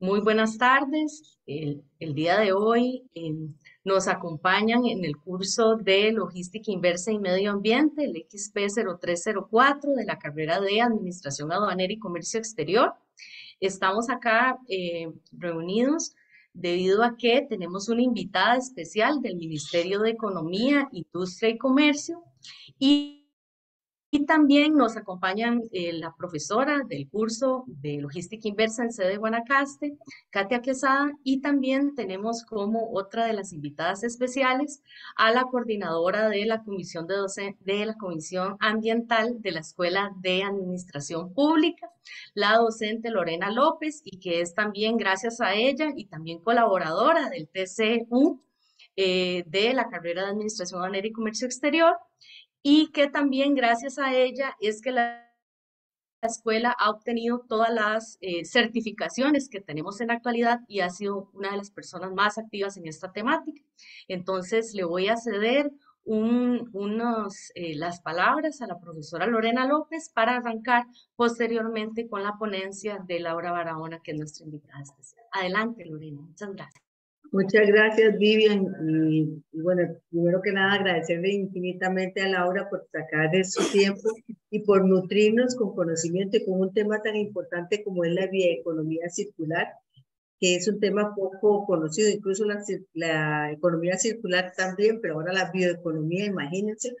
Muy buenas tardes. El, día de hoy em, nos acompañan en el curso de Logística Inversa y Medio Ambiente, el XP0304 de la carrera de Administración Aduanera y Comercio Exterior. Estamos acá eh, reunidos debido a que tenemos una invitada especial del Ministerio de Economía, Industria y Comercio y y también nos acompañan eh, la profesora del curso de Logística Inversa en sede de Guanacaste, Katia Quesada, y también tenemos como otra de las invitadas especiales a la coordinadora de la Comisión, de, de la Comisión Ambiental de la Escuela de Administración Pública, la docente Lorena López, y que es también gracias a ella y también colaboradora del TCU eh, de la carrera de Administración Aduanera y Comercio Exterior y que también gracias a ella es que la escuela ha obtenido todas las eh, certificaciones que tenemos en la actualidad y ha sido una de las personas más activas en esta temática. Entonces le voy a ceder unos, eh, las palabras a la profesora Lorena López para arrancar posteriormente con la ponencia de Laura Barahona, que es nuestra invitada especial. Adelante, Lorena. Muchas gracias. Muchas gracias, Vivian. Y, bueno, primero que nada, agradecerle infinitamente a Laura por sacar de su tiempo y por nutrirnos con conocimiento y con un tema tan importante como es la bioeconomía circular, que es un tema poco conocido, incluso la, la economía circular también, pero ahora la bioeconomía, imagínense.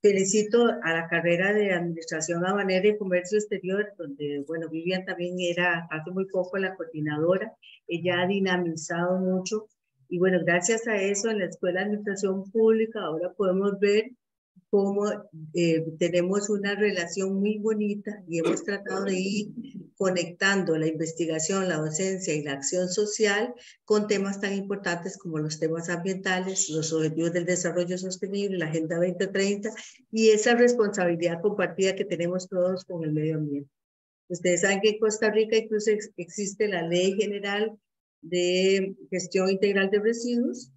Felicito a la carrera de Administración Habanera y Comercio Exterior, donde, bueno, Vivian también era hace muy poco la coordinadora ella ha dinamizado mucho y bueno, gracias a eso en la Escuela de Administración Pública ahora podemos ver cómo eh, tenemos una relación muy bonita y hemos tratado de ir conectando la investigación, la docencia y la acción social con temas tan importantes como los temas ambientales, los objetivos del desarrollo sostenible, la Agenda 2030 y esa responsabilidad compartida que tenemos todos con el medio ambiente. Ustedes saben que en Costa Rica incluso existe la Ley General de Gestión Integral de Residuos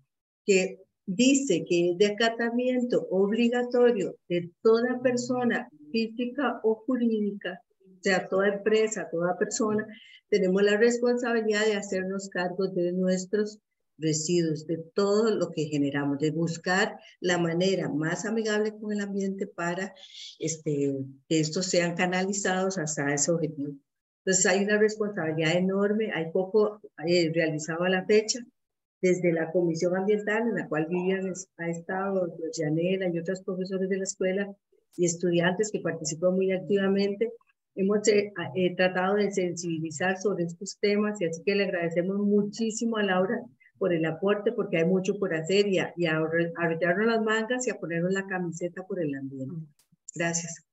que dice que es de acatamiento obligatorio de toda persona física o jurídica, o sea, toda empresa, toda persona, tenemos la responsabilidad de hacernos cargo de nuestros residuos, de todo lo que generamos, de buscar la manera más amigable con el ambiente para este, que estos sean canalizados hasta ese objetivo. Entonces hay una responsabilidad enorme, hay poco eh, realizado a la fecha, desde la Comisión Ambiental, en la cual Vivian ha estado, Janela y otros profesores de la escuela y estudiantes que participan muy activamente, hemos eh, eh, tratado de sensibilizar sobre estos temas y así que le agradecemos muchísimo a Laura por el aporte, porque hay mucho por hacer y a, y a, las mangas y a ponernos la camiseta por el ambiente. Gracias.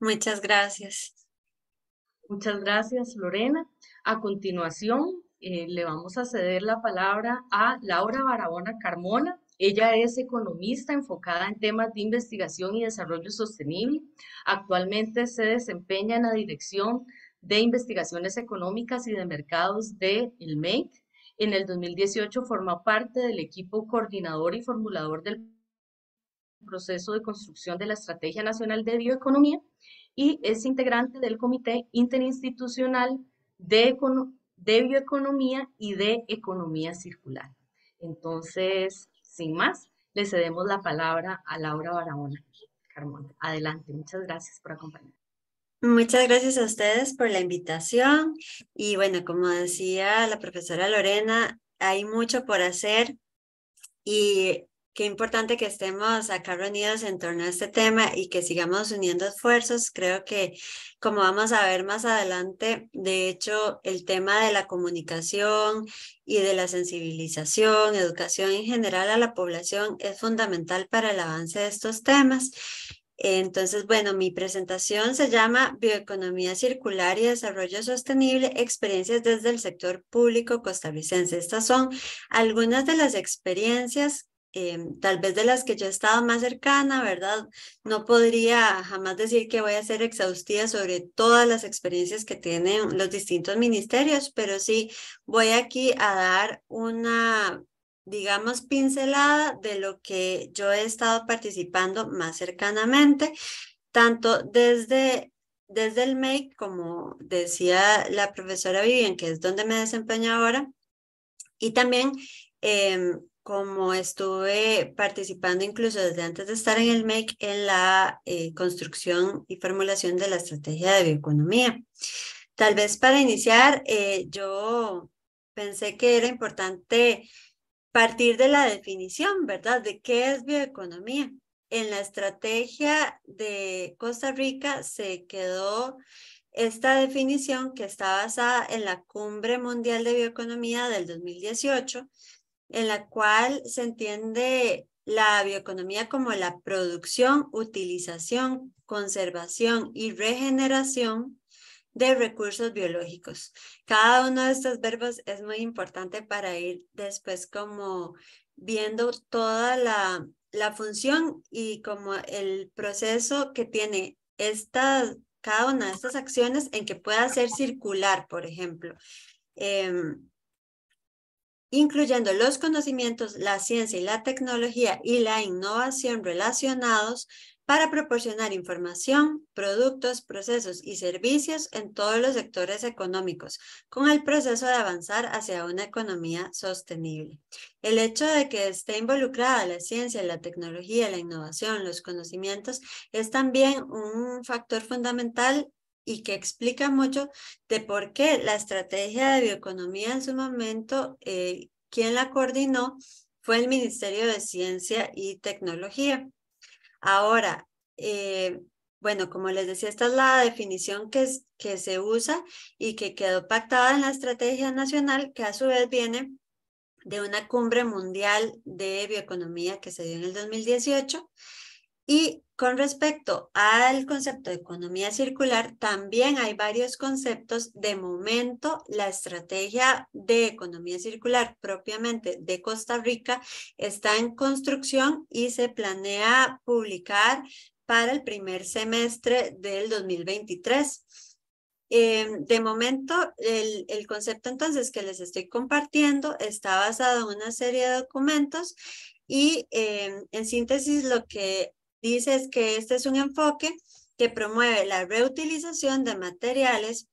Muchas gracias. Muchas gracias, Lorena. A continuación, eh, le vamos a ceder la palabra a Laura Barahona Carmona. Ella es economista enfocada en temas de investigación y desarrollo sostenible. Actualmente se desempeña en la dirección de investigaciones económicas y de mercados de el en el 2018 formó parte del equipo coordinador y formulador del proceso de construcción de la Estrategia Nacional de Bioeconomía y es integrante del Comité Interinstitucional de, Bioeconomía y de Economía Circular. Entonces, sin más, le cedemos la palabra a Laura Barahona. Carmona, adelante. Muchas gracias por acompañarnos. Muchas gracias a ustedes por la invitación. Y bueno, como decía la profesora Lorena, hay mucho por hacer y qué importante que estemos acá reunidos en torno a este tema y que sigamos uniendo esfuerzos. Creo que, como vamos a ver más adelante, de hecho, el tema de la comunicación y de la sensibilización, educación en general a la población es fundamental para el avance de estos temas. Entonces, bueno, mi presentación se llama Bioeconomía Circular y Desarrollo Sostenible, experiencias desde el sector público costarricense. Estas son algunas de las experiencias, em, tal vez de las que yo he estado más cercana, ¿verdad? No podría jamás decir que voy a ser exhaustiva sobre todas las experiencias que tienen los distintos ministerios, pero sí voy aquí a dar una digamos, pincelada de lo que yo he estado participando más cercanamente, tanto desde desde el MEIC, como decía la profesora Vivian, que es donde me desempeño ahora, y también em, como estuve participando incluso desde antes de estar en el MEIC en la eh, construcción y formulación de la estrategia de bioeconomía. Tal vez para iniciar, eh, yo pensé que era importante partir de la definición, ¿verdad? De qué es bioeconomía. En la estrategia de Costa Rica se quedó esta definición que está basada en la Cumbre Mundial de Bioeconomía del 2018, en la cual se entiende la bioeconomía como la producción, utilización, conservación y regeneración de recursos biológicos. Cada uno de estos verbos es muy importante para ir después como viendo toda la, la función y como el proceso que tiene esta, cada una de estas acciones en que pueda ser circular, por ejemplo. Em, incluyendo los conocimientos, la ciencia y la tecnología y la innovación relacionados para proporcionar información, productos, procesos y servicios en todos los sectores económicos, con el proceso de avanzar hacia una economía sostenible. El hecho de que esté involucrada la ciencia, la tecnología, la innovación, los conocimientos, es también un factor fundamental y que explica mucho de por qué la estrategia de bioeconomía en su momento, eh, quien la coordinó fue el Ministerio de Ciencia y Tecnología. Ahora, eh, bueno, como les decía, esta es la definición que, que se usa y que quedó pactada en la estrategia nacional, que a su vez viene de una cumbre mundial de bioeconomía que se dio en el 2018 y con respecto al concepto de economía circular, también hay varios conceptos. De momento, la estrategia de economía circular propiamente de Costa Rica está en construcción y se planea publicar para el primer semestre del 2023. Em, de momento, el, el, concepto entonces que les estoy compartiendo está basado en una serie de documentos y em, en síntesis lo que dices que este es un enfoque que promueve la reutilización de materiales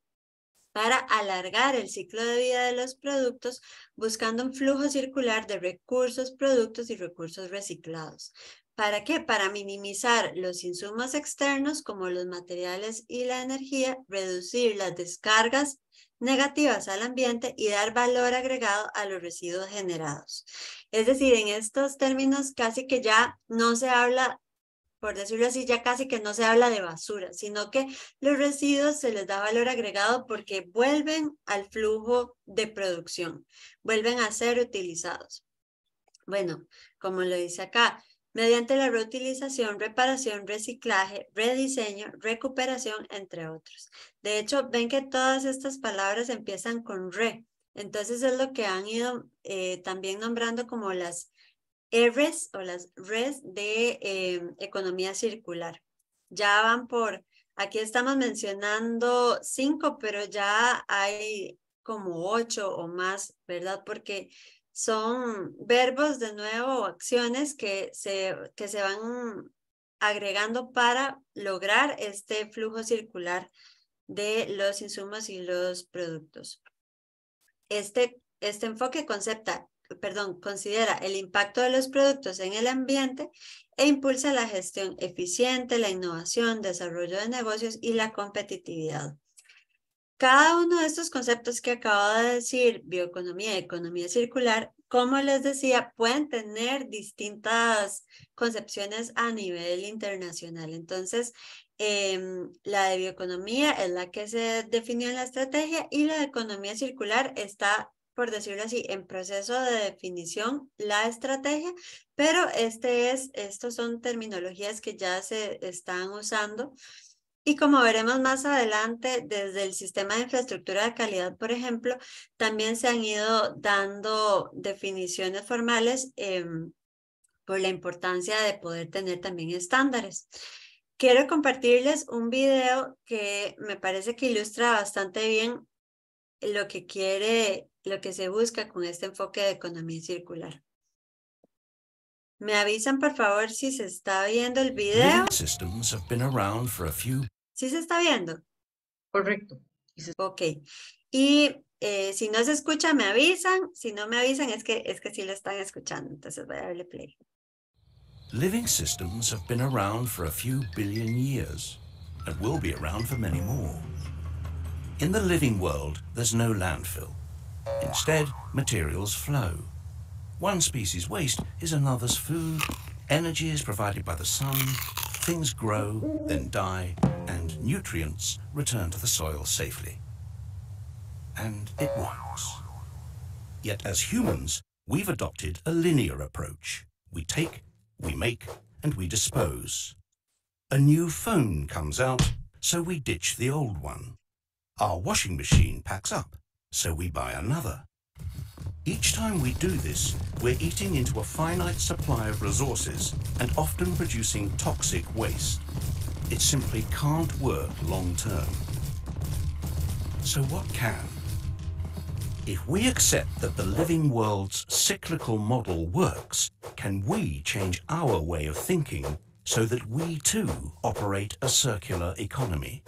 para alargar el ciclo de vida de los productos, buscando un flujo circular de recursos, productos y recursos reciclados. ¿Para qué? Para minimizar los insumos externos como los materiales y la energía, reducir las descargas negativas al ambiente y dar valor agregado a los residuos generados. Es decir, en estos términos casi que ya no se habla por decirlo así, ya casi que no se habla de basura, sino que los residuos se les da valor agregado porque vuelven al flujo de producción, vuelven a ser utilizados. Bueno, como lo dice acá, mediante la reutilización, reparación, reciclaje, rediseño, recuperación, entre otros. De hecho, ven que todas estas palabras empiezan con re. Entonces es lo que han ido eh, también nombrando como las Rs o las RES de em, economía circular. Ya van por, aquí estamos mencionando cinco, pero ya hay como ocho o más, ¿verdad? Porque son verbos de nuevo o acciones que se, que se van agregando para lograr este flujo circular de los insumos y los productos. Este, este enfoque concepta, perdón, considera el impacto de los productos en el ambiente e impulsa la gestión eficiente, la innovación, desarrollo de negocios y la competitividad. Cada uno de estos conceptos que acabo de decir, bioeconomía y economía circular, como les decía, pueden tener distintas concepciones a nivel internacional. Entonces, em, la de bioeconomía es la que se definió en la estrategia y la de economía circular está por decirlo así, en proceso de definición la estrategia, pero este es, estos son terminologías que ya se están usando. Y como veremos más adelante, desde el sistema de infraestructura de calidad, por ejemplo, también se han ido dando definiciones formales em, por la importancia de poder tener también estándares. Quiero compartirles un video que me parece que ilustra bastante bien lo que quiere lo que se busca con este enfoque de economía circular. Me avisan por favor si se está viendo el video. ¿Sí se está viendo? Correcto. Ok. Y eh, si no se escucha, me avisan. Si no me avisan, es que, es que sí lo están escuchando. Entonces voy a darle play. Living systems have been around for a few billion years and will be around for many more. In the living world, there's no landfill. Instead, materials flow. One species' waste is another's food, energy is provided by the sun, things grow, then die, and nutrients return to the soil safely. And it works. Yet as humans, we've adopted a linear approach. We take, we make, and we dispose. A new phone comes out, so we ditch the old one. Our washing machine packs up, so we buy another. Each time we do this, we're eating into a finite supply of resources and often producing toxic waste. It simply can't work long term. So what can? If we accept that the living world's cyclical model works, can we change our way of thinking so that we too operate a circular economy?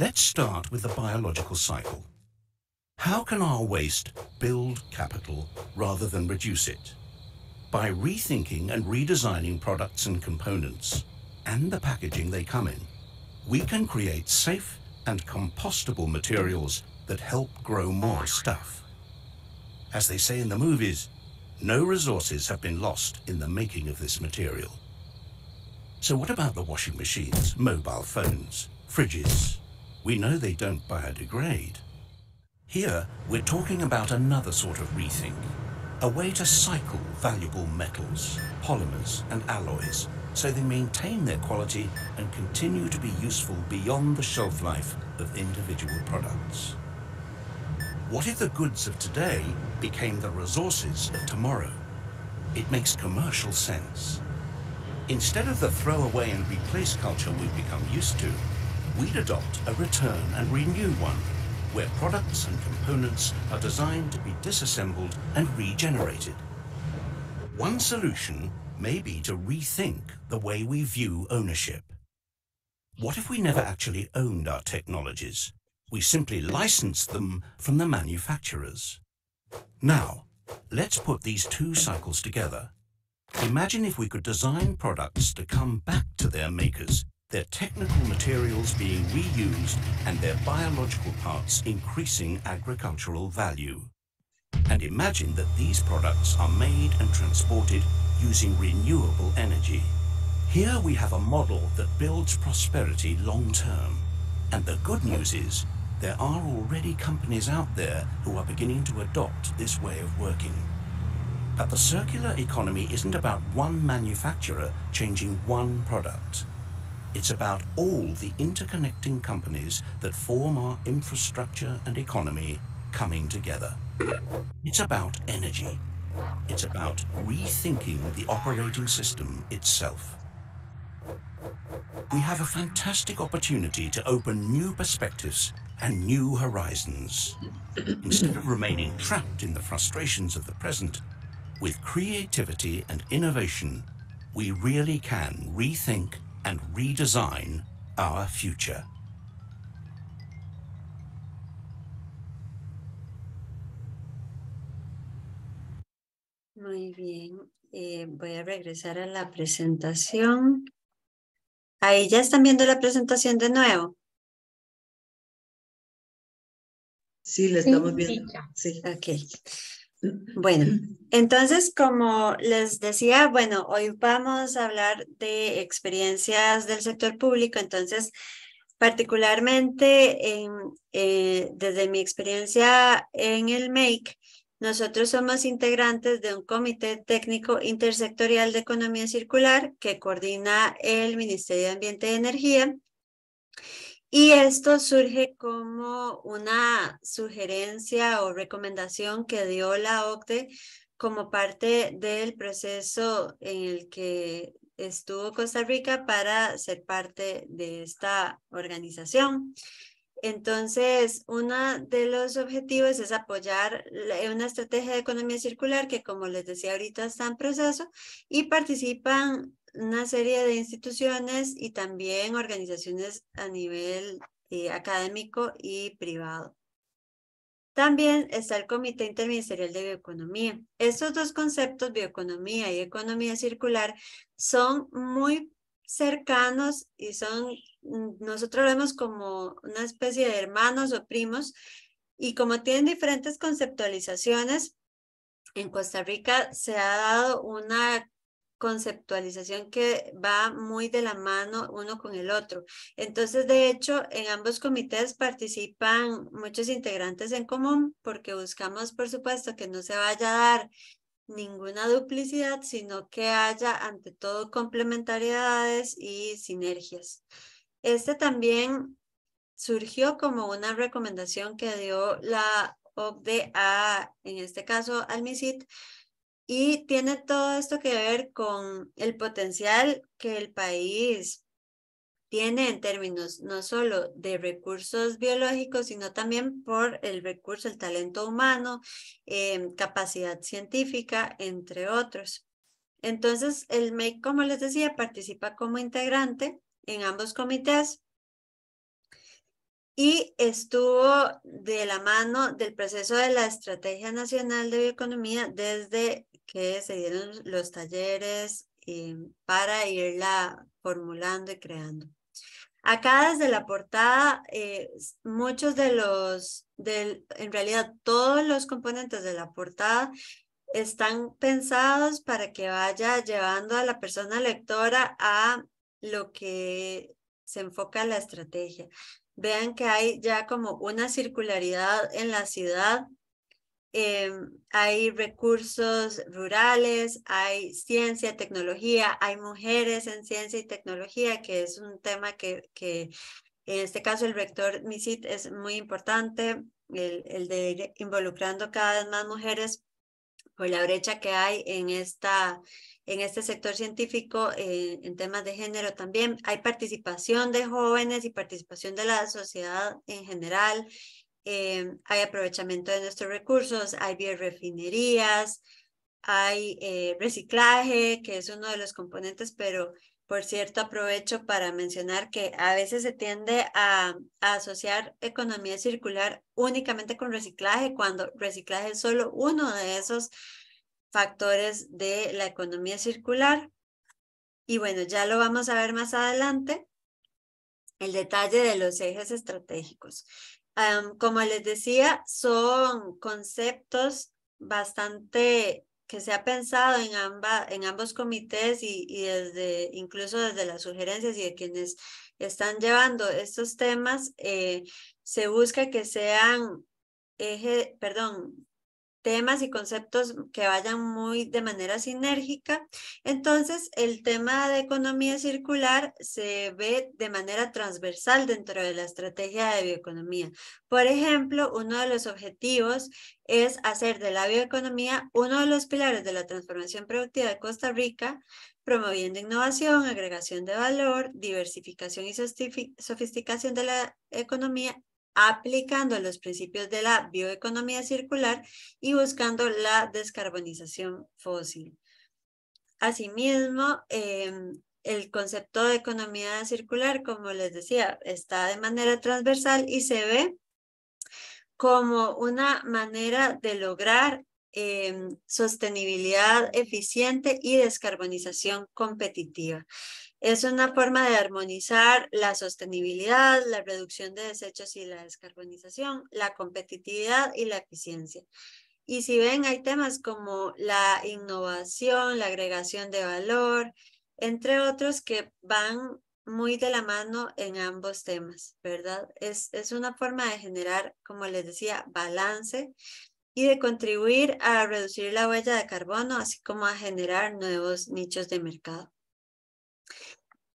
Let's start with the biological cycle. How can our waste build capital rather than reduce it? By rethinking and redesigning products and components, and the packaging they come in, we can create safe and compostable materials that help grow more stuff. As they say in the movies, no resources have been lost in the making of this material. So what about the washing machines, mobile phones, fridges? We know they don't biodegrade. Here, we're talking about another sort of rethink, a way to cycle valuable metals, polymers and alloys so they maintain their quality and continue to be useful beyond the shelf life of individual products. What if the goods of today became the resources of tomorrow? It makes commercial sense. Instead of the throw away and replace culture we've become used to, we'd adopt a return and renew one where products and components are designed to be disassembled and regenerated. One solution may be to rethink the way we view ownership. What if we never actually owned our technologies? We simply licensed them from the manufacturers. Now, let's put these two cycles together. Imagine if we could design products to come back to their makers their technical materials being reused and their biological parts increasing agricultural value. And imagine that these products are made and transported using renewable energy. Here we have a model that builds prosperity long term. And the good news is there are already companies out there who are beginning to adopt this way of working. But the circular economy isn't about one manufacturer changing one product. It's about all the interconnecting companies that form our infrastructure and economy coming together. It's about energy. It's about rethinking the operating system itself. We have a fantastic opportunity to open new perspectives and new horizons. Instead of remaining trapped in the frustrations of the present, with creativity and innovation, we really can rethink and redesign our future. Muy bien, eh, voy a regresar a la presentación. Ahí ya están viendo la presentación de nuevo. Sí, la estamos viendo. Sí. Ok. Bueno, entonces, como les decía, bueno, hoy vamos a hablar de experiencias del sector público, entonces, particularmente eh, desde mi experiencia en el MAKE, nosotros somos integrantes de un comité técnico intersectorial de economía circular que coordina el Ministerio de Ambiente y Energía y esto surge como una sugerencia o recomendación que dio la OCDE como parte del proceso en el que estuvo Costa Rica para ser parte de esta organización. Entonces, uno de los objetivos es apoyar una estrategia de economía circular que, como les decía ahorita, está en proceso y participan una serie de instituciones y también organizaciones a nivel eh, académico y privado. También está el Comité Interministerial de Bioeconomía. Estos dos conceptos, bioeconomía y economía circular, son muy cercanos y son, mm, nosotros vemos como una especie de hermanos o primos, y como tienen diferentes conceptualizaciones, en Costa Rica se ha dado una conceptualización que va muy de la mano uno con el otro. Entonces, de hecho, en ambos comités participan muchos integrantes en común porque buscamos, por supuesto, que no se vaya a dar ninguna duplicidad, sino que haya ante todo complementariedades y sinergias. Este también surgió como una recomendación que dio la OCDE a, en este caso, al MISIT, y tiene todo esto que ver con el potencial que el país tiene en términos no solo de recursos biológicos, sino también por el recurso, el talento humano, em, capacidad científica, entre otros. Entonces, el MEC, como les decía, participa como integrante en ambos comités y estuvo de la mano del proceso de la Estrategia Nacional de Bioeconomía desde que se dieron los talleres eh, para irla formulando y creando. Acá desde la portada, eh, muchos de los, del, en realidad todos los componentes de la portada están pensados para que vaya llevando a la persona lectora a lo que se enfoca la estrategia. Vean que hay ya como una circularidad en la ciudad Em, hay recursos rurales, hay ciencia, tecnología, hay mujeres en ciencia y tecnología, que es un tema que, que en este caso el rector MISIT es muy importante, el, de ir involucrando cada vez más mujeres por la brecha que hay en, esta, en este sector científico eh, en temas de género también. Hay participación de jóvenes y participación de la sociedad en general Em, hay aprovechamiento de nuestros recursos, hay biorefinerías, hay eh, reciclaje, que es uno de los componentes, pero por cierto aprovecho para mencionar que a veces se tiende a, asociar economía circular únicamente con reciclaje, cuando reciclaje es solo uno de esos factores de la economía circular. Y bueno, ya lo vamos a ver más adelante, el detalle de los ejes estratégicos como les decía, son conceptos bastante que se ha pensado en, en ambos comités y, y, desde, incluso desde las sugerencias y de quienes están llevando estos temas, eh, se busca que sean eje, perdón, temas y conceptos que vayan muy de manera sinérgica. Entonces, el tema de economía circular se ve de manera transversal dentro de la estrategia de bioeconomía. Por ejemplo, uno de los objetivos es hacer de la bioeconomía uno de los pilares de la transformación productiva de Costa Rica, promoviendo innovación, agregación de valor, diversificación y sofisticación de la economía aplicando los principios de la bioeconomía circular y buscando la descarbonización fósil. Asimismo, em, el concepto de economía circular, como les decía, está de manera transversal y se ve como una manera de lograr em, sostenibilidad eficiente y descarbonización competitiva. Es una forma de armonizar la sostenibilidad, la reducción de desechos y la descarbonización, la competitividad y la eficiencia. Y si ven, hay temas como la innovación, la agregación de valor, entre otros que van muy de la mano en ambos temas, ¿verdad? Es, es una forma de generar, como les decía, balance y de contribuir a reducir la huella de carbono, así como a generar nuevos nichos de mercado.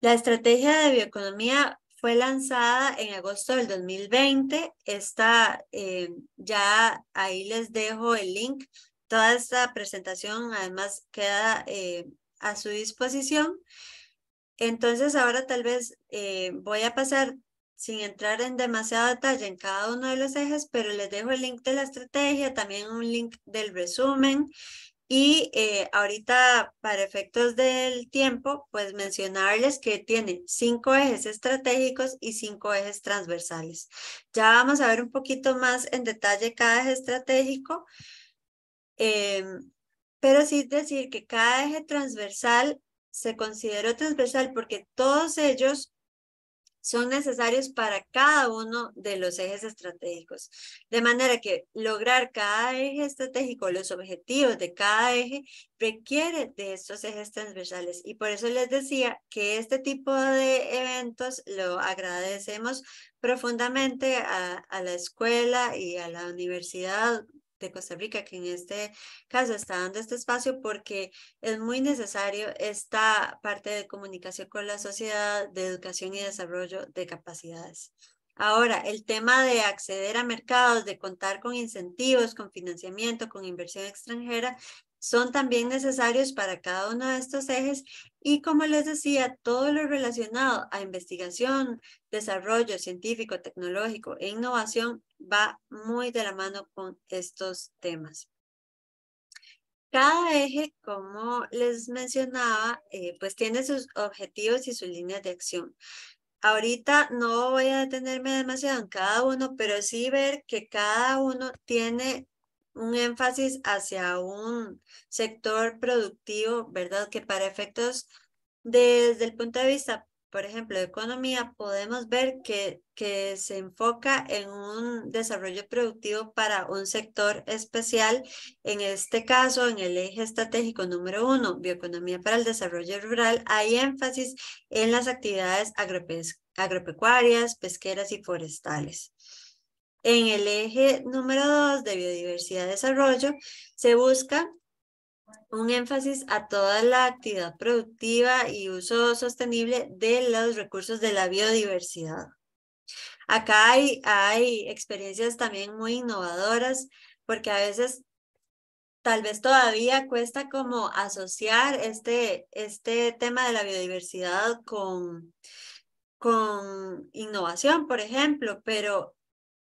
La estrategia de bioeconomía fue lanzada en agosto del 2020. Esta, eh, ya ahí les dejo el link. Toda esta presentación además queda eh, a su disposición. Entonces ahora tal vez eh, voy a pasar sin entrar en demasiado detalle en cada uno de los ejes, pero les dejo el link de la estrategia, también un link del resumen Y eh, ahorita, para efectos del tiempo, pues mencionarles que tiene cinco ejes estratégicos y cinco ejes transversales. Ya vamos a ver un poquito más en detalle cada eje estratégico, em, pero sí decir que cada eje transversal se consideró transversal porque todos ellos son necesarios para cada uno de los ejes estratégicos. De manera que lograr cada eje estratégico, los objetivos de cada eje, requiere de estos ejes transversales. Y por eso les decía que este tipo de eventos lo agradecemos profundamente a, a la escuela y a la universidad de Costa Rica, que en este caso está dando este espacio porque es muy necesario esta parte de comunicación con la sociedad, de educación y desarrollo de capacidades. Ahora, el tema de acceder a mercados, de contar con incentivos, con financiamiento, con inversión extranjera, son también necesarios para cada uno de estos ejes y como les decía, todo lo relacionado a investigación, desarrollo científico, tecnológico e innovación va muy de la mano con estos temas. Cada eje, como les mencionaba, eh, pues tiene sus objetivos y sus líneas de acción. Ahorita no voy a detenerme demasiado en cada uno, pero sí ver que cada uno tiene un énfasis hacia un sector productivo, ¿verdad? Que para efectos desde el punto de vista, por ejemplo, de economía, podemos ver que, que se enfoca en un desarrollo productivo para un sector especial, en este caso, en el eje estratégico número uno, bioeconomía para el desarrollo rural, hay énfasis en las actividades agropecuarias, pesqueras y forestales. En el eje número dos de biodiversidad y desarrollo se busca un énfasis a toda la actividad productiva y uso sostenible de los recursos de la biodiversidad. Acá hay, hay experiencias también muy innovadoras porque a veces tal vez todavía cuesta como asociar este, este tema de la biodiversidad con, con innovación, por ejemplo, pero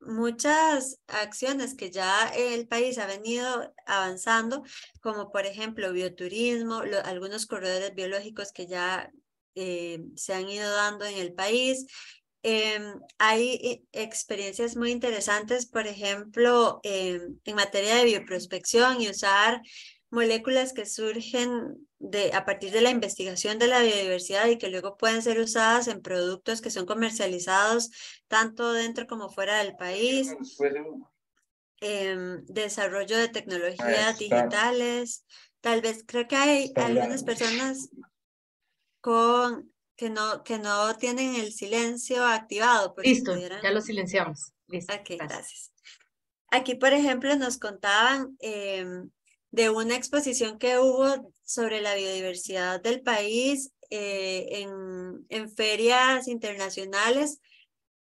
muchas acciones que ya el país ha venido avanzando, como por ejemplo bioturismo, algunos corredores biológicos que ya eh, se han ido dando en el país. Em, hay eh, experiencias muy interesantes, por ejemplo, em, en materia de bioprospección y usar moléculas que surgen de, a partir de la investigación de la biodiversidad y que luego pueden ser usadas en productos que son comercializados tanto dentro como fuera del país. Em, desarrollo de tecnologías digitales. Tal vez creo que hay algunas personas con que no, que no tienen el silencio activado. Listo, ya lo silenciamos. Listo, gracias. Aquí, por ejemplo, nos contaban em, de una exposición que hubo sobre la biodiversidad del país eh, en, en ferias internacionales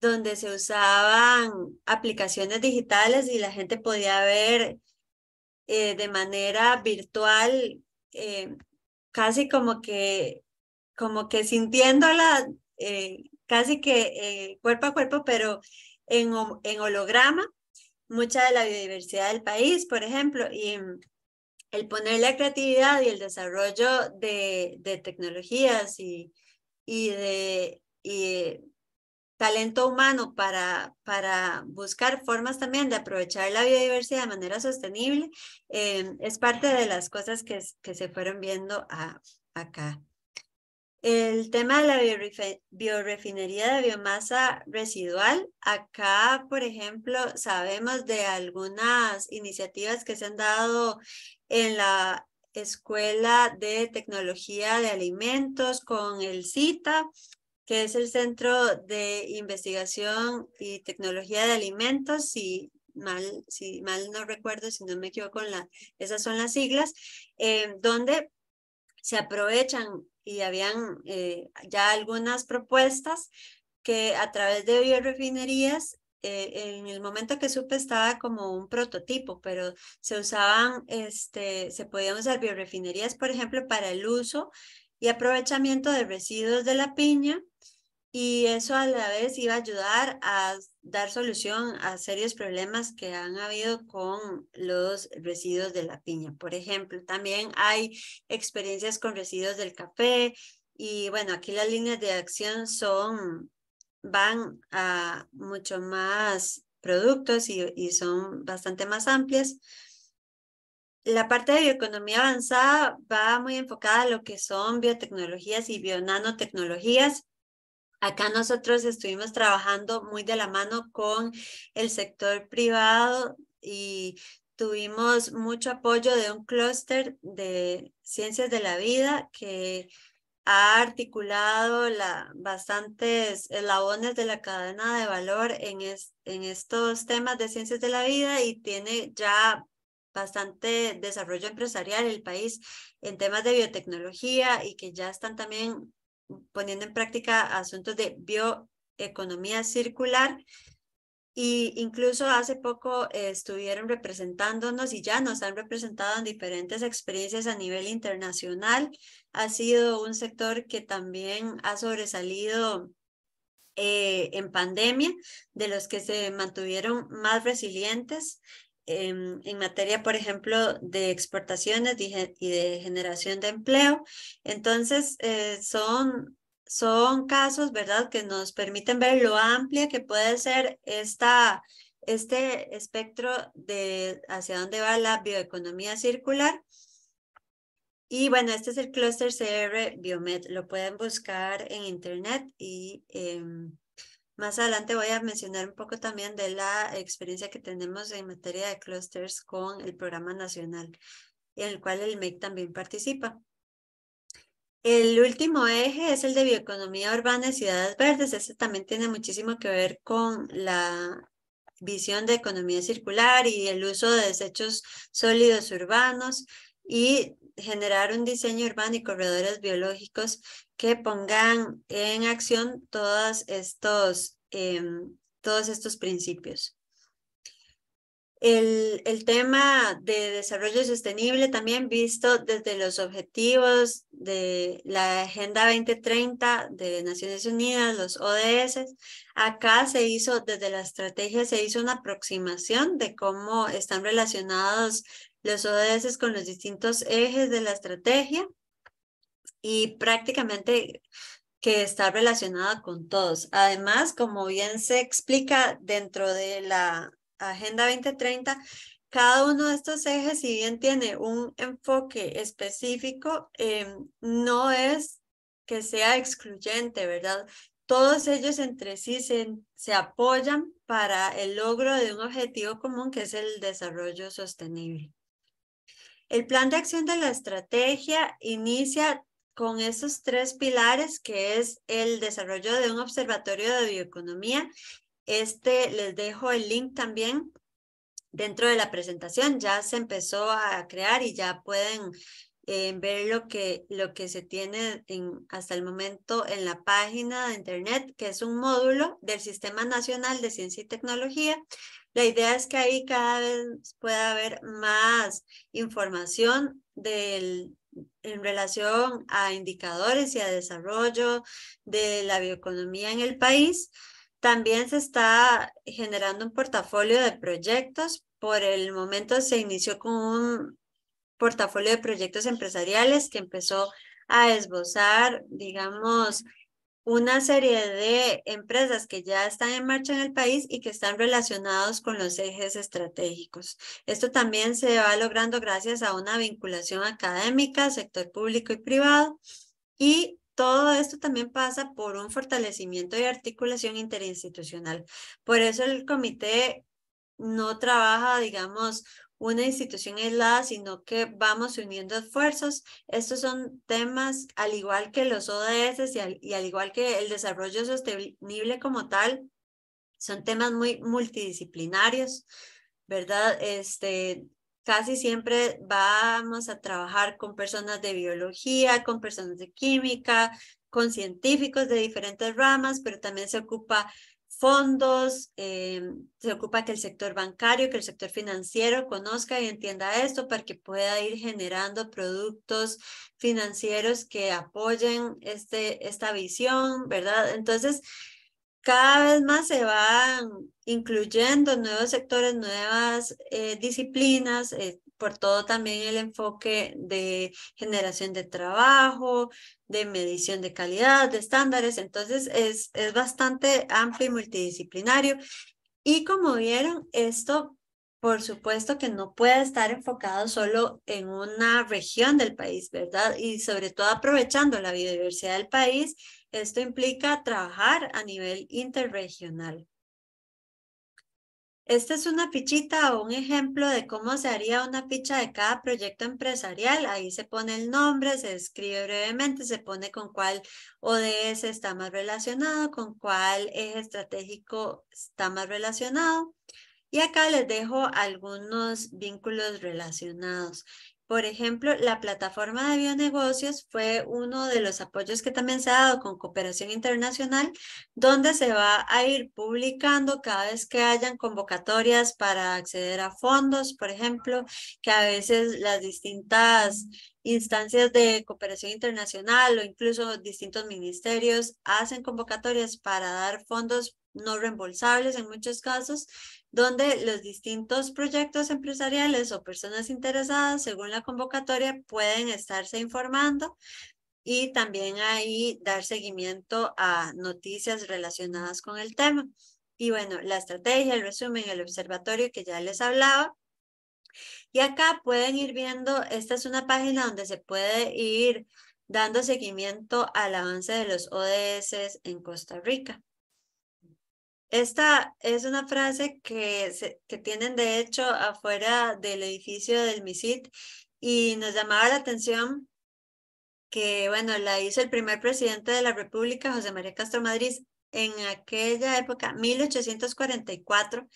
donde se usaban aplicaciones digitales y la gente podía ver eh, de manera virtual, eh, casi como que, como que sintiéndola, casi que cuerpo a cuerpo, pero en, en holograma, mucha de la biodiversidad del país, por ejemplo, el poner la creatividad y el desarrollo de, de tecnologías y, y de y talento humano para, para buscar formas también de aprovechar la biodiversidad de manera sostenible, eh, es parte de las cosas que, que se fueron viendo a, acá. El tema de la biorefinería de biomasa residual, acá, por ejemplo, sabemos de algunas iniciativas que se han dado en la Escuela de Tecnología de Alimentos con el CITA, que es el Centro de Investigación y Tecnología de Alimentos, si mal, si mal no recuerdo, si no me equivoco, la, esas son las siglas, eh, donde se aprovechan y habían eh, ya algunas propuestas que a través de biorefinerías eh, en el momento que supe estaba como un prototipo, pero se usaban, este, se podían usar biorefinerías, por ejemplo, para el uso y aprovechamiento de residuos de la piña y eso a la vez iba a ayudar a dar solución a serios problemas que han habido con los residuos de la piña. Por ejemplo, también hay experiencias con residuos del café y bueno, aquí las líneas de acción son, van a mucho más productos y, son bastante más amplias. La parte de bioeconomía avanzada va muy enfocada a lo que son biotecnologías y bionanotecnologías Acá nosotros estuvimos trabajando muy de la mano con el sector privado y tuvimos mucho apoyo de un clúster de ciencias de la vida que ha articulado la, bastantes eslabones de la cadena de valor en, en estos temas de ciencias de la vida y tiene ya bastante desarrollo empresarial el país en temas de biotecnología y que ya están también poniendo en práctica asuntos de bioeconomía circular. Y incluso hace poco estuvieron representándonos y ya nos han representado en diferentes experiencias a nivel internacional. Ha sido un sector que también ha sobresalido eh, en pandemia, de los que se mantuvieron más resilientes en, materia, por ejemplo, de exportaciones y de generación de empleo. Entonces, eh, son, son casos, ¿verdad?, que nos permiten ver lo amplia que puede ser esta, este espectro de hacia dónde va la bioeconomía circular. Y bueno, este es el clúster CR Biomed. Lo pueden buscar en internet y em, más adelante voy a mencionar un poco también de la experiencia que tenemos en materia de clusters con el programa nacional, en el cual el MEC también participa. El último eje es el de bioeconomía urbana y ciudades verdes. Este también tiene muchísimo que ver con la visión de economía circular y el uso de desechos sólidos urbanos y generar un diseño urbano y corredores biológicos que pongan en acción todos estos, em, todos estos principios. El, el, tema de desarrollo sostenible también visto desde los objetivos de la Agenda 2030 de Naciones Unidas, los ODS. Acá se hizo, desde la estrategia, se hizo una aproximación de cómo están relacionados los ODS con los distintos ejes de la estrategia y prácticamente que está relacionada con todos. Además, como bien se explica dentro de la Agenda 2030, cada uno de estos ejes, si bien tiene un enfoque específico, em, no es que sea excluyente, ¿verdad? Todos ellos entre sí se, se apoyan para el logro de un objetivo común que es el desarrollo sostenible. El plan de acción de la estrategia inicia con esos tres pilares, que es el desarrollo de un observatorio de bioeconomía. Este les dejo el link también dentro de la presentación. Ya se empezó a crear y ya pueden eh, ver lo que, lo que se tiene en, hasta el momento en la página de internet, que es un módulo del Sistema Nacional de Ciencia y Tecnología la idea es que ahí cada vez pueda haber más información en relación a indicadores y a desarrollo de la bioeconomía en el país. También se está generando un portafolio de proyectos. Por el momento se inició con un portafolio de proyectos empresariales que empezó a esbozar, digamos, una serie de empresas que ya están en marcha en el país y que están relacionados con los ejes estratégicos. Esto también se va logrando gracias a una vinculación académica, sector público y privado. Y todo esto también pasa por un fortalecimiento y articulación interinstitucional. Por eso el comité no trabaja, digamos, una institución aislada, sino que vamos uniendo esfuerzos. Estos son temas, al igual que los ODS y al, y al igual que el desarrollo sostenible como tal, son temas muy multidisciplinarios, ¿verdad? Este, casi siempre vamos a trabajar con personas de biología, con personas de química, con científicos de diferentes ramas, pero también se ocupa fondos, eh, se ocupa que el sector bancario, que el sector financiero conozca y entienda esto para que pueda ir generando productos financieros que apoyen este, esta visión, ¿verdad? Entonces, cada vez más se van incluyendo nuevos sectores, nuevas eh, disciplinas, eh, por todo también el enfoque de generación de trabajo, de medición de calidad, de estándares. Entonces es, es bastante amplio y multidisciplinario. Y como vieron, esto por supuesto que no puede estar enfocado solo en una región del país, ¿verdad? Y sobre todo aprovechando la biodiversidad del país, esto implica trabajar a nivel interregional. Esta es una fichita o un ejemplo de cómo se haría una ficha de cada proyecto empresarial. Ahí se pone el nombre, se describe brevemente, se pone con cuál ODS está más relacionado, con cuál eje estratégico está más relacionado. Y acá les dejo algunos vínculos relacionados. Por ejemplo, la plataforma de bionegocios fue uno de los apoyos que también se ha dado con cooperación internacional, donde se va a ir publicando cada vez que hayan convocatorias para acceder a fondos, por ejemplo, que a veces las distintas instancias de cooperación internacional o incluso distintos ministerios hacen convocatorias para dar fondos no reembolsables en muchos casos, donde los distintos proyectos empresariales o personas interesadas, según la convocatoria, pueden estarse informando y también ahí dar seguimiento a noticias relacionadas con el tema. Y bueno, la estrategia, el resumen, el observatorio que ya les hablaba. Y acá pueden ir viendo, esta es una página donde se puede ir dando seguimiento al avance de los ODS en Costa Rica. Esta es una frase que, que tienen de hecho afuera del edificio del MISIT y nos llamaba la atención que, bueno, la hizo el primer presidente de la República, José María Castro Madrid, en aquella época, 1844,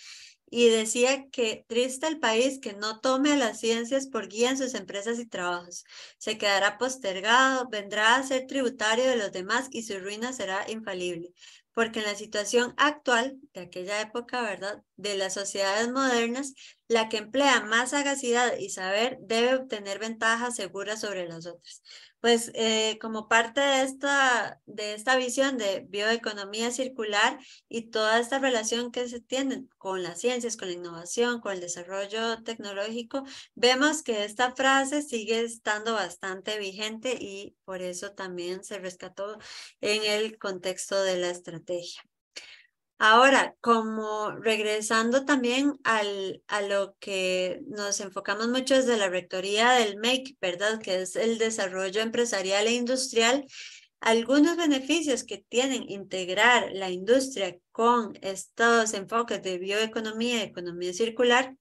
y decía que triste el país que no tome las ciencias por guía en sus empresas y trabajos. Se quedará postergado, vendrá a ser tributario de los demás y su ruina será infalible porque en la situación actual de aquella época, ¿verdad? De las sociedades modernas, la que emplea más sagacidad y saber debe obtener ventajas seguras sobre las otras pues eh, como parte de esta, de esta visión de bioeconomía circular y toda esta relación que se tiene con las ciencias, con la innovación, con el desarrollo tecnológico, vemos que esta frase sigue estando bastante vigente y por eso también se rescató en el contexto de la estrategia. Ahora, como regresando también al, a lo que nos enfocamos mucho desde la rectoría del MAKE, ¿verdad? Que es el desarrollo empresarial e industrial. Algunos beneficios que tienen integrar la industria con estos enfoques de bioeconomía y economía circular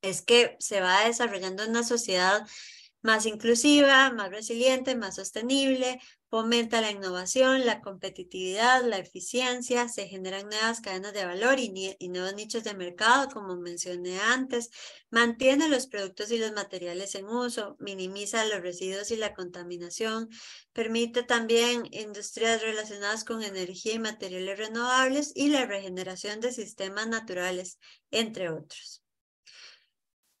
es que se va desarrollando una sociedad más inclusiva, más resiliente, más sostenible, fomenta la innovación, la competitividad, la eficiencia, se generan nuevas cadenas de valor y, nuevos nichos de mercado, como mencioné antes, mantiene los productos y los materiales en uso, minimiza los residuos y la contaminación, permite también industrias relacionadas con energía y materiales renovables y la regeneración de sistemas naturales, entre otros.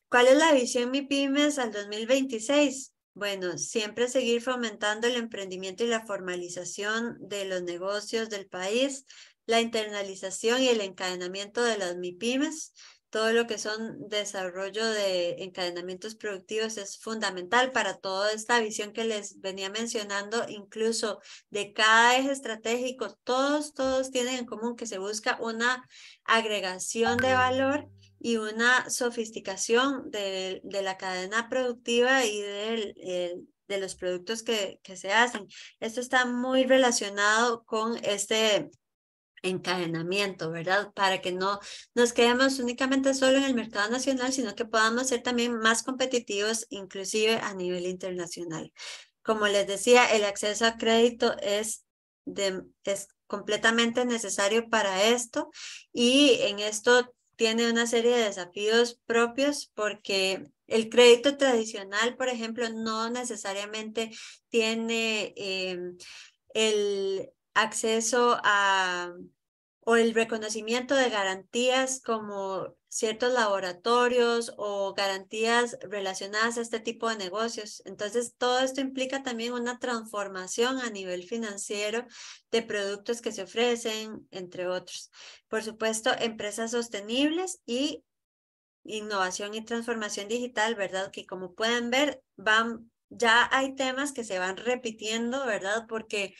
¿Cuál es la visión MIPIMES al 2026? Bueno, siempre seguir fomentando el emprendimiento y la formalización de los negocios del país, la internalización y el encadenamiento de las MIPIMES, todo lo que son desarrollo de encadenamientos productivos es fundamental para toda esta visión que les venía mencionando, incluso de cada eje estratégico, todos, todos tienen en común que se busca una agregación de valor y una sofisticación de, de la cadena productiva y de, de los productos que, que se hacen. Esto está muy relacionado con este encadenamiento, ¿verdad? Para que no nos quedemos únicamente solo en el mercado nacional, sino que podamos ser también más competitivos, inclusive a nivel internacional. Como les decía, el acceso a crédito es, de, es completamente necesario para esto y en esto tiene una serie de desafíos propios porque el crédito tradicional, por ejemplo, no necesariamente tiene em, el acceso a, o el reconocimiento de garantías como ciertos laboratorios o garantías relacionadas a este tipo de negocios. Entonces, todo esto implica también una transformación a nivel financiero de productos que se ofrecen, entre otros. Por supuesto, empresas sostenibles y innovación y transformación digital, ¿verdad? Que como pueden ver, van, ya hay temas que se van repitiendo, ¿verdad? Porque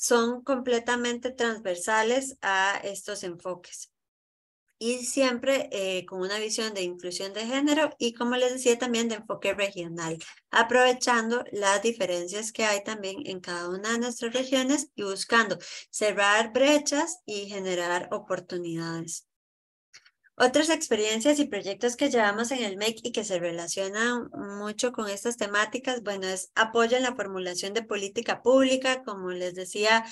son completamente transversales a estos enfoques. Y siempre eh, con una visión de inclusión de género y, como les decía, también de enfoque regional, aprovechando las diferencias que hay también en cada una de nuestras regiones y buscando cerrar brechas y generar oportunidades. Otras experiencias y proyectos que llevamos en el MEC y que se relacionan mucho con estas temáticas, bueno, es apoyo en la formulación de política pública, como les decía,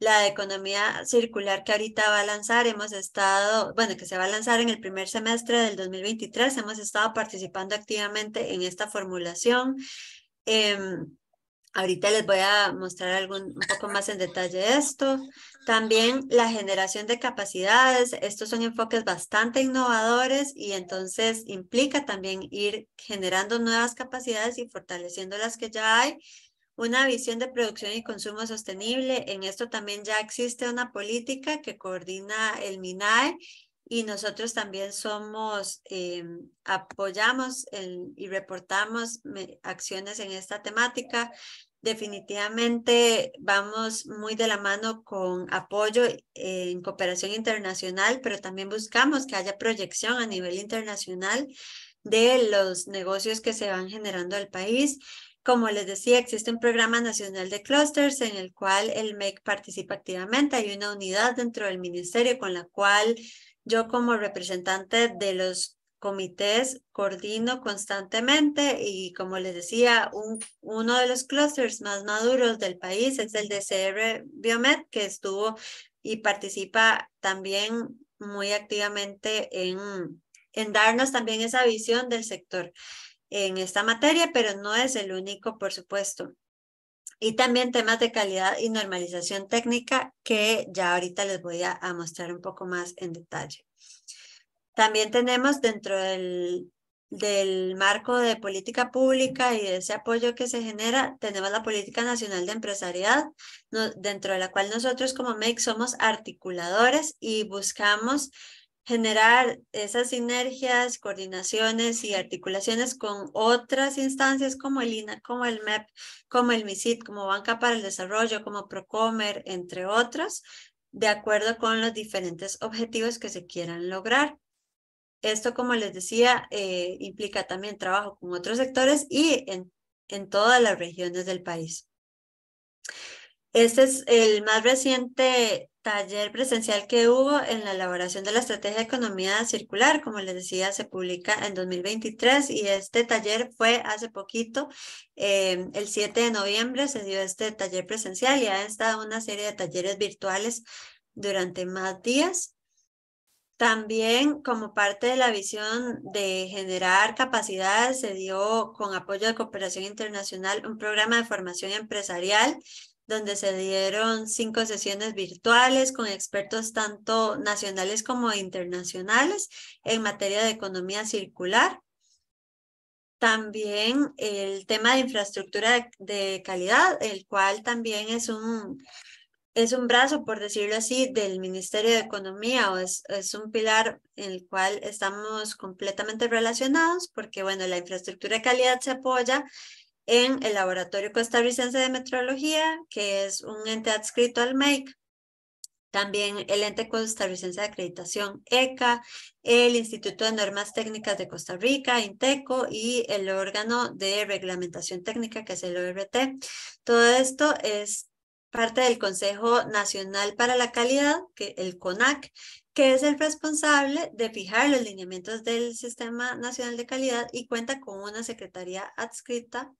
la de economía circular que ahorita va a lanzar, hemos estado, bueno, que se va a lanzar en el primer semestre del 2023, hemos estado participando activamente en esta formulación. Em, ahorita les voy a mostrar algún, un poco más en detalle esto. También la generación de capacidades, estos son enfoques bastante innovadores y entonces implica también ir generando nuevas capacidades y fortaleciendo las que ya hay. Una visión de producción y consumo sostenible, en esto también ya existe una política que coordina el MINAE y nosotros también somos, eh, apoyamos y reportamos acciones en esta temática definitivamente vamos muy de la mano con apoyo en cooperación internacional, pero también buscamos que haya proyección a nivel internacional de los negocios que se van generando al país. Como les decía, existe un programa nacional de clusters en el cual el MEC participa activamente. Hay una unidad dentro del ministerio con la cual yo como representante de los comités coordino constantemente y como les decía, un, uno de los clusters más maduros del país es el de CR Biomed, que estuvo y participa también muy activamente en, en darnos también esa visión del sector en esta materia, pero no es el único, por supuesto. Y también temas de calidad y normalización técnica que ya ahorita les voy a mostrar un poco más en detalle. También tenemos dentro del, del marco de política pública y de ese apoyo que se genera, tenemos la Política Nacional de Empresariedad, dentro de la cual nosotros como MEC somos articuladores y buscamos generar esas sinergias, coordinaciones y articulaciones con otras instancias como el INA, como el MEP, como el MISIT, como Banca para el Desarrollo, como Procomer, entre otros, de acuerdo con los diferentes objetivos que se quieran lograr. Esto, como les decía, eh, implica también trabajo con otros sectores y en, en todas las regiones del país. Este es el más reciente taller presencial que hubo en la elaboración de la estrategia de economía circular. Como les decía, se publica en 2023 y este taller fue hace poquito, eh, el 7 de noviembre se dio este taller presencial y ha estado una serie de talleres virtuales durante más días. También como parte de la visión de generar capacidades, se dio con apoyo de cooperación internacional un programa de formación empresarial donde se dieron cinco sesiones virtuales con expertos tanto nacionales como internacionales en materia de economía circular. También el tema de infraestructura de calidad, el cual también es un es un brazo, por decirlo así, del Ministerio de Economía o es, es, un pilar en el cual estamos completamente relacionados porque, bueno, la infraestructura de calidad se apoya en el Laboratorio Costarricense de Metrología, que es un ente adscrito al MEIC, también el ente costarricense de acreditación ECA, el Instituto de Normas Técnicas de Costa Rica, INTECO, y el órgano de reglamentación técnica, que es el ORT. Todo esto es parte del Consejo Nacional para la Calidad, que el CONAC, que es el responsable de fijar los lineamientos del Sistema Nacional de Calidad y cuenta con una secretaría adscrita,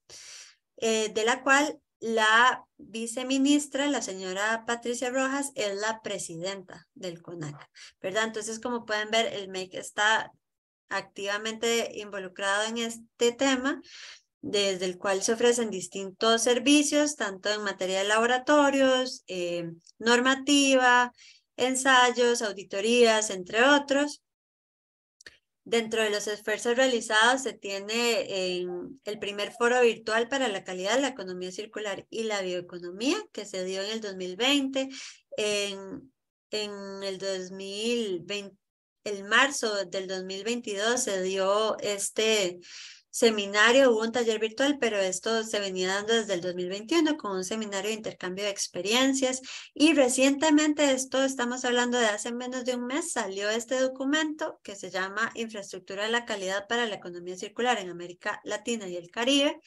eh, de la cual la viceministra, la señora Patricia Rojas, es la presidenta del CONAC, ¿verdad? Entonces, como pueden ver, el MEC está activamente involucrado en este tema desde el cual se ofrecen distintos servicios, tanto en materia de laboratorios, eh, normativa, ensayos, auditorías, entre otros. Dentro de los esfuerzos realizados se tiene el primer foro virtual para la calidad de la economía circular y la bioeconomía que se dio en el 2020. En, en el 2020, el marzo del 2022 se dio este seminario, hubo un taller virtual, pero esto se venía dando desde el 2021 con un seminario de intercambio de experiencias y recientemente esto, estamos hablando de hace menos de un mes, salió este documento que se llama Infraestructura de la Calidad para la Economía Circular en América Latina y el Caribe,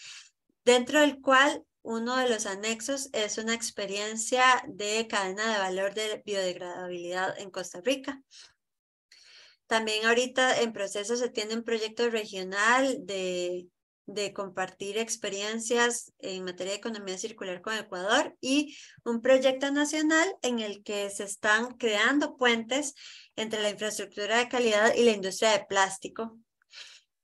dentro del cual uno de los anexos es una experiencia de cadena de valor de biodegradabilidad en Costa Rica. También ahorita en proceso se tiene un proyecto regional de, de compartir experiencias en materia de economía circular con Ecuador y un proyecto nacional en el que se están creando puentes entre la infraestructura de calidad y la industria de plástico.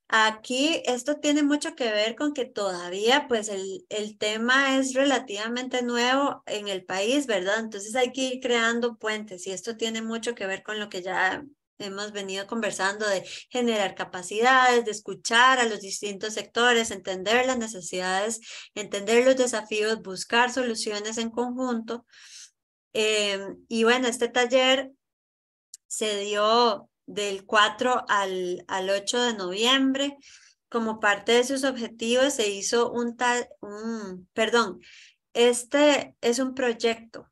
Aquí esto tiene mucho que ver con que todavía pues el, el tema es relativamente nuevo en el país, ¿verdad? Entonces hay que ir creando puentes y esto tiene mucho que ver con lo que ya Hemos venido conversando de generar capacidades, de escuchar a los distintos sectores, entender las necesidades, entender los desafíos, buscar soluciones en conjunto. Em, y bueno, este taller se dio del 4 al, al 8 de noviembre. Como parte de sus objetivos se hizo un tal, un, perdón, este es un proyecto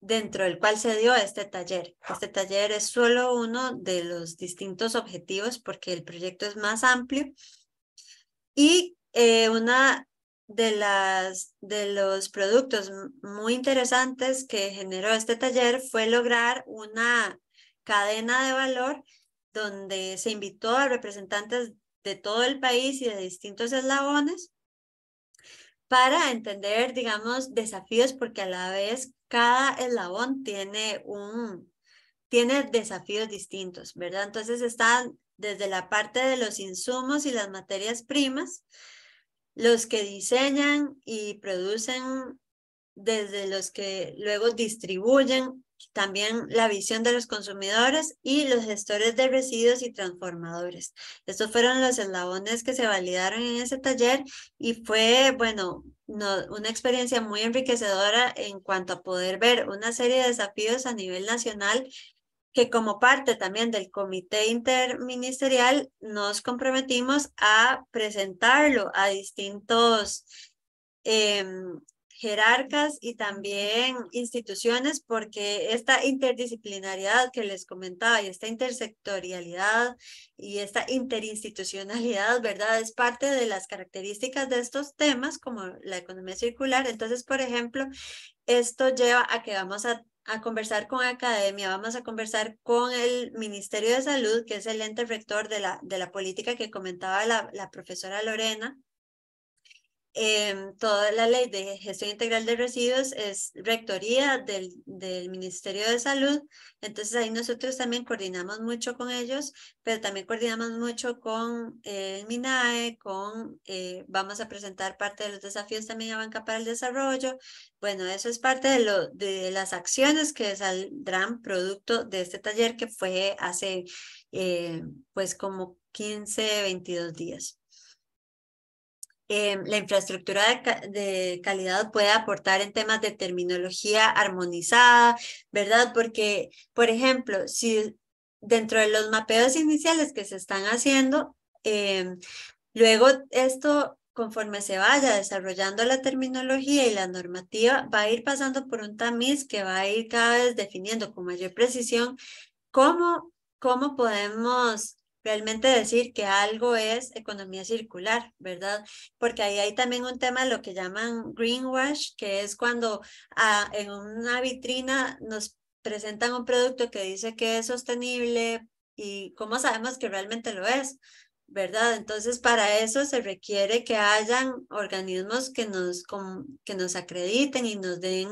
dentro del cual se dio este taller. Este taller es solo uno de los distintos objetivos porque el proyecto es más amplio. Y eh, una de, las, de los productos muy interesantes que generó este taller fue lograr una cadena de valor donde se invitó a representantes de todo el país y de distintos eslabones para entender, digamos, desafíos, porque a la vez cada eslabón tiene un, tiene desafíos distintos, ¿verdad? Entonces están desde la parte de los insumos y las materias primas, los que diseñan y producen, desde los que luego distribuyen también la visión de los consumidores y los gestores de residuos y transformadores. Estos fueron los eslabones que se validaron en ese taller y fue, bueno, una experiencia muy enriquecedora en cuanto a poder ver una serie de desafíos a nivel nacional que como parte también del comité interministerial nos comprometimos a presentarlo a distintos em, jerarcas y también instituciones, porque esta interdisciplinariedad que les comentaba y esta intersectorialidad y esta interinstitucionalidad, ¿verdad? Es parte de las características de estos temas como la economía circular. Entonces, por ejemplo, esto lleva a que vamos a a conversar con academia, vamos a conversar con el Ministerio de Salud, que es el ente rector de la, de la política que comentaba la, la profesora Lorena, Em, toda la ley de gestión integral de residuos es rectoría del, del, Ministerio de Salud, entonces ahí nosotros también coordinamos mucho con ellos, pero también coordinamos mucho con el MINAE, con, eh, vamos a presentar parte de los desafíos también a Banca para el Desarrollo. Bueno, eso es parte de, lo, de las acciones que saldrán producto de este taller que fue hace eh, pues como 15, 22 días. Em, la infraestructura de, calidad puede aportar en temas de terminología armonizada, ¿verdad? Porque, por ejemplo, si dentro de los mapeos iniciales que se están haciendo, em, luego esto conforme se vaya desarrollando la terminología y la normativa, va a ir pasando por un tamiz que va a ir cada vez definiendo con mayor precisión cómo, cómo podemos realmente decir que algo es economía circular, ¿verdad? Porque ahí hay también un tema lo que llaman greenwash, que es cuando ah, en una vitrina nos presentan un producto que dice que es sostenible y cómo sabemos que realmente lo es, ¿verdad? Entonces, para eso se requiere que hayan organismos que nos, que nos acrediten y nos den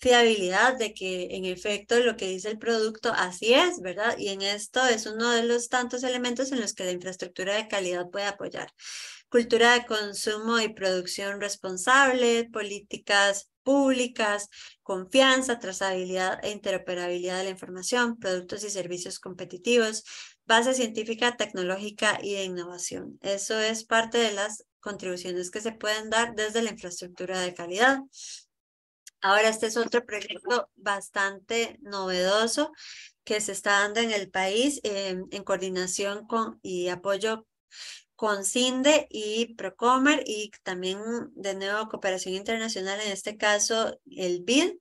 fiabilidad de que en efecto lo que dice el producto así es, ¿verdad? Y en esto es uno de los tantos elementos en los que la infraestructura de calidad puede apoyar. Cultura de consumo y producción responsable, políticas públicas, confianza, trazabilidad e interoperabilidad de la información, productos y servicios competitivos, base científica, tecnológica y de innovación. Eso es parte de las contribuciones que se pueden dar desde la infraestructura de calidad. Ahora, este es otro proyecto bastante novedoso que se está dando en el país eh, en coordinación con y apoyo con CINDE y Procomer y también de nuevo cooperación internacional, en este caso el BID,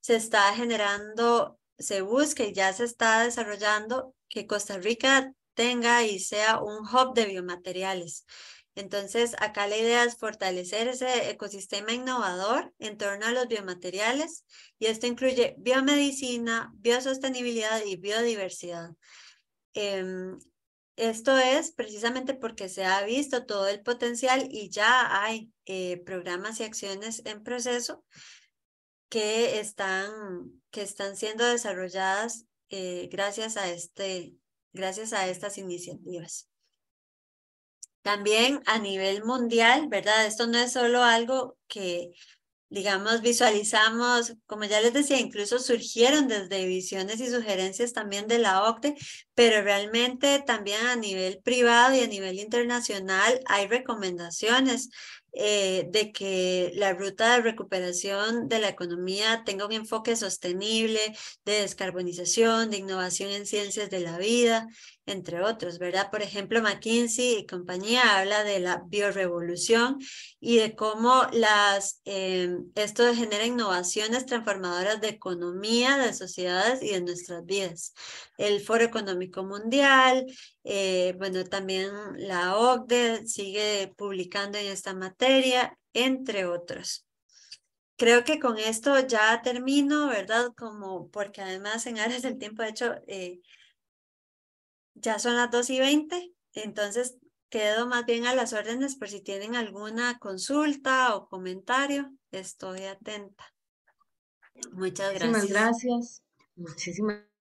se está generando, se busca y ya se está desarrollando que Costa Rica tenga y sea un hub de biomateriales. Entonces, acá la idea es fortalecer ese ecosistema innovador en torno a los biomateriales y esto incluye biomedicina, biosostenibilidad y biodiversidad. Em, esto es precisamente porque se ha visto todo el potencial y ya hay eh, programas y acciones en proceso que están, que están siendo desarrolladas eh, gracias, a este, gracias a estas iniciativas. También a nivel mundial, ¿verdad? Esto no es solo algo que digamos, visualizamos, como ya les decía, incluso surgieron desde visiones y sugerencias también de la OCDE, pero realmente también a nivel privado y a nivel internacional hay recomendaciones eh, de que la ruta de recuperación de la economía tenga un enfoque sostenible de descarbonización, de innovación en ciencias de la vida, entre otros, ¿verdad? Por ejemplo, McKinsey y compañía habla de la biorevolución y de cómo las, eh, esto genera innovaciones transformadoras de economía, de sociedades y de nuestras vidas. El Foro Económico Mundial, eh, bueno, también la OCDE sigue publicando en esta materia, entre otros. Creo que con esto ya termino, ¿verdad? Como porque además en áreas del tiempo, de hecho, eh, ya son las 2 y 20, entonces quedo más bien a las órdenes por si tienen alguna consulta o comentario. Estoy atenta. Muchas gracias. Muchísimas gracias. Muchísimas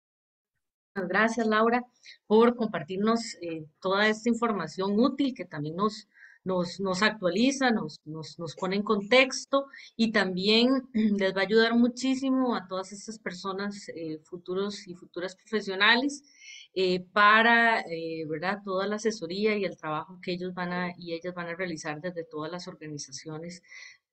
gracias, Laura, por compartirnos eh, toda esta información útil que también nos, nos, nos actualiza, nos, nos, nos, pone en contexto y también les va a ayudar muchísimo a todas estas personas, eh, futuros y futuras profesionales, eh, para, eh, ¿verdad? Toda la asesoría y el trabajo que ellos van a, y ellas van a realizar desde todas las organizaciones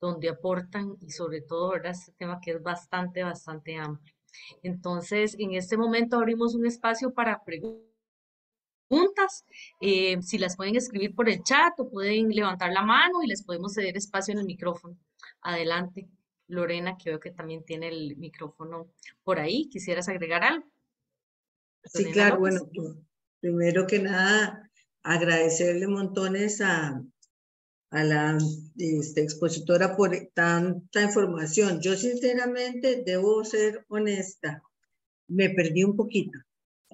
donde aportan y sobre todo, ¿verdad? Este tema que es bastante, bastante amplio. Entonces, en este momento abrimos un espacio para preguntas. Eh, si las pueden escribir por el chat o pueden levantar la mano y les podemos ceder espacio en el micrófono. Adelante, Lorena, que veo que también tiene el micrófono por ahí. ¿Quisieras agregar algo? Sí, claro, bueno, primero que nada, agradecerle montones a, a la este, expositora por tanta información. Yo sinceramente debo ser honesta, me perdí un poquito,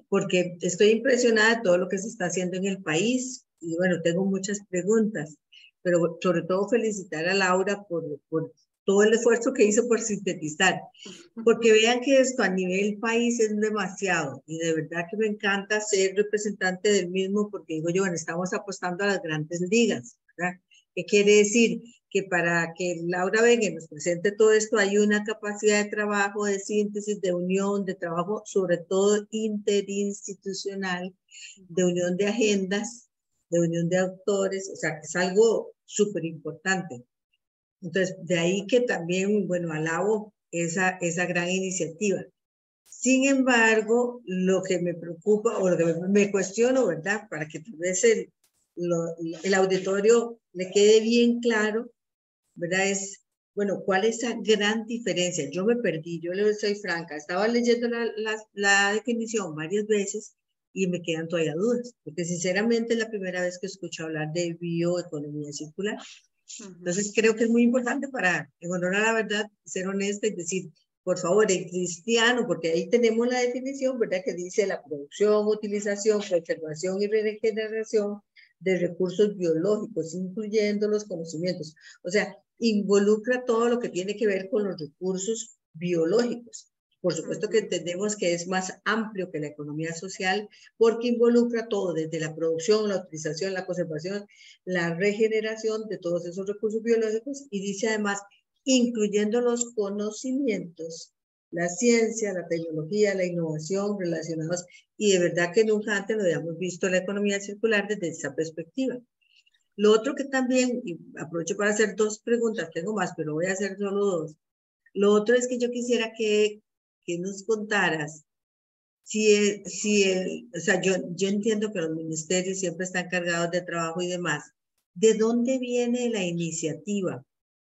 porque estoy impresionada de todo lo que se está haciendo en el país y bueno, tengo muchas preguntas, pero sobre todo felicitar a Laura por, por todo el esfuerzo que hizo por sintetizar, porque vean que esto a nivel país es demasiado y de verdad que me encanta ser representante del mismo porque digo yo, bueno, estamos apostando a las grandes ligas, ¿verdad? ¿Qué quiere decir? Que para que Laura Vega nos presente todo esto hay una capacidad de trabajo, de síntesis, de unión, de trabajo sobre todo interinstitucional, de unión de agendas, de unión de autores, o sea, que es algo súper importante. Entonces, de ahí que también, bueno, alabo esa, esa gran iniciativa. Sin embargo, lo que me preocupa o lo que me cuestiono, ¿verdad? Para que tal vez el, el auditorio le quede bien claro, ¿verdad? Es, bueno, ¿cuál es esa gran diferencia? Yo me perdí, yo le soy franca, estaba leyendo la, la, la definición varias veces y me quedan todavía dudas, porque sinceramente es la primera vez que escucho hablar de bioeconomía circular. Entonces creo que es muy importante para, en honor a la verdad, ser honesta y decir, por favor, en cristiano, porque ahí tenemos la definición, ¿verdad? Que dice la producción, utilización, preservación y regeneración de recursos biológicos, incluyendo los conocimientos. O sea, involucra todo lo que tiene que ver con los recursos biológicos. Por supuesto que entendemos que es más amplio que la economía social porque involucra todo, desde la producción, la utilización, la conservación, la regeneración de todos esos recursos biológicos y dice además incluyendo los conocimientos, la ciencia, la tecnología, la innovación relacionados, y de verdad que nunca antes lo habíamos visto la economía circular desde esa perspectiva. Lo otro que también, y aprovecho para hacer dos preguntas, tengo más, pero voy a hacer solo dos. Lo otro es que yo quisiera que, que nos contaras si, si el, o sea, yo, yo entiendo que los ministerios siempre están cargados de trabajo y demás. ¿De dónde viene la iniciativa?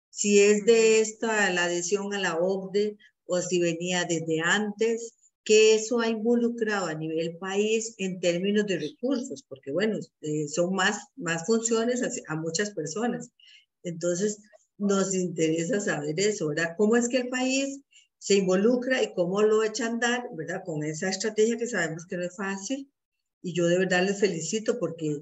Si es de esta, la adhesión a la OCDE o si venía desde antes, que eso ha involucrado a nivel país en términos de recursos, porque bueno, eh, son más, más funciones a, a, muchas personas. Entonces, nos interesa saber eso, ¿verdad? ¿Cómo es que el país se involucra y cómo lo echa a andar, ¿verdad? Con esa estrategia que sabemos que no es fácil. Y yo de verdad les felicito porque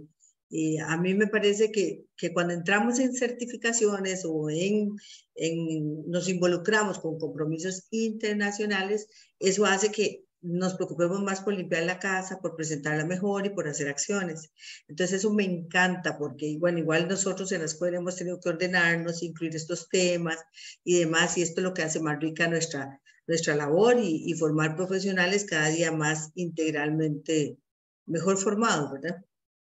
eh, a mí me parece que, que, cuando entramos en certificaciones o en, en, nos involucramos con compromisos internacionales, eso hace que nos preocupemos más por limpiar la casa, por presentarla mejor y por hacer acciones. Entonces eso me encanta porque, bueno, igual nosotros en la escuela hemos tenido que ordenarnos, incluir estos temas y demás, y esto es lo que hace más rica nuestra, nuestra labor y, y formar profesionales cada día más integralmente mejor formados, ¿verdad?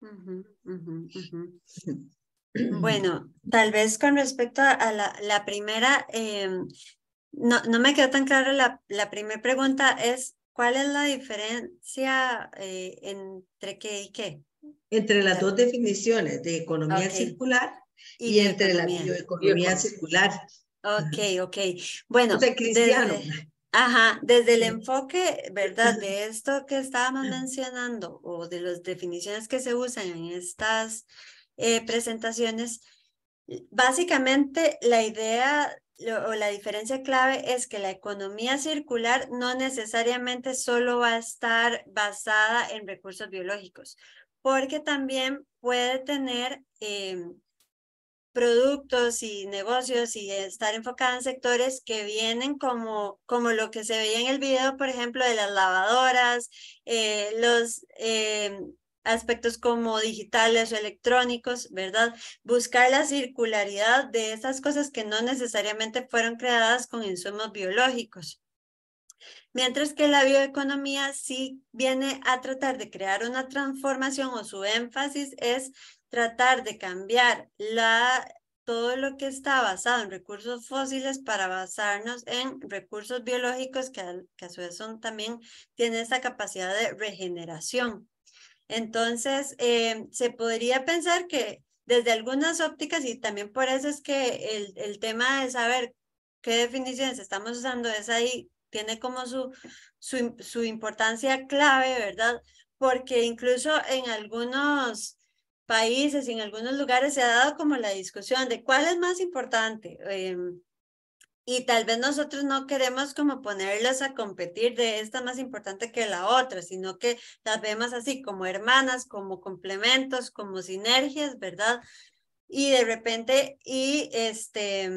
Uh -huh, uh -huh. Bueno, tal vez con respecto a la, la primera, eh, no, no me quedó tan claro la, la primera pregunta, es ¿Cuál es la diferencia eh, entre qué y qué? Entre las dos definiciones de economía okay. circular y, y entre economía. la bioeconomía circular. Ok, ok. Bueno, o sea, cristiano. Desde, ajá, desde el enfoque, ¿verdad? De esto que estábamos mencionando o de las definiciones que se usan en estas eh, presentaciones, básicamente la idea o la diferencia clave es que la economía circular no necesariamente solo va a estar basada en recursos biológicos, porque también puede tener eh, productos y negocios y estar enfocada en sectores que vienen como, como lo que se veía en el video, por ejemplo, de las lavadoras, eh, los eh, aspectos como digitales o electrónicos, ¿verdad? Buscar la circularidad de esas cosas que no necesariamente fueron creadas con insumos biológicos. Mientras que la bioeconomía sí viene a tratar de crear una transformación o su énfasis es tratar de cambiar la, todo lo que está basado en recursos fósiles para basarnos en recursos biológicos que, que a su vez son, también tienen esta capacidad de regeneración. Entonces, eh, se podría pensar que desde algunas ópticas, y también por eso es que el, el tema de saber qué definiciones estamos usando es ahí, tiene como su, su, su importancia clave, ¿verdad? Porque incluso en algunos países y en algunos lugares se ha dado como la discusión de cuál es más importante. Eh, y tal vez nosotros no queremos como ponerlas a competir de esta más importante que la otra, sino que las vemos así como hermanas, como complementos, como sinergias, ¿verdad? Y de repente, y este,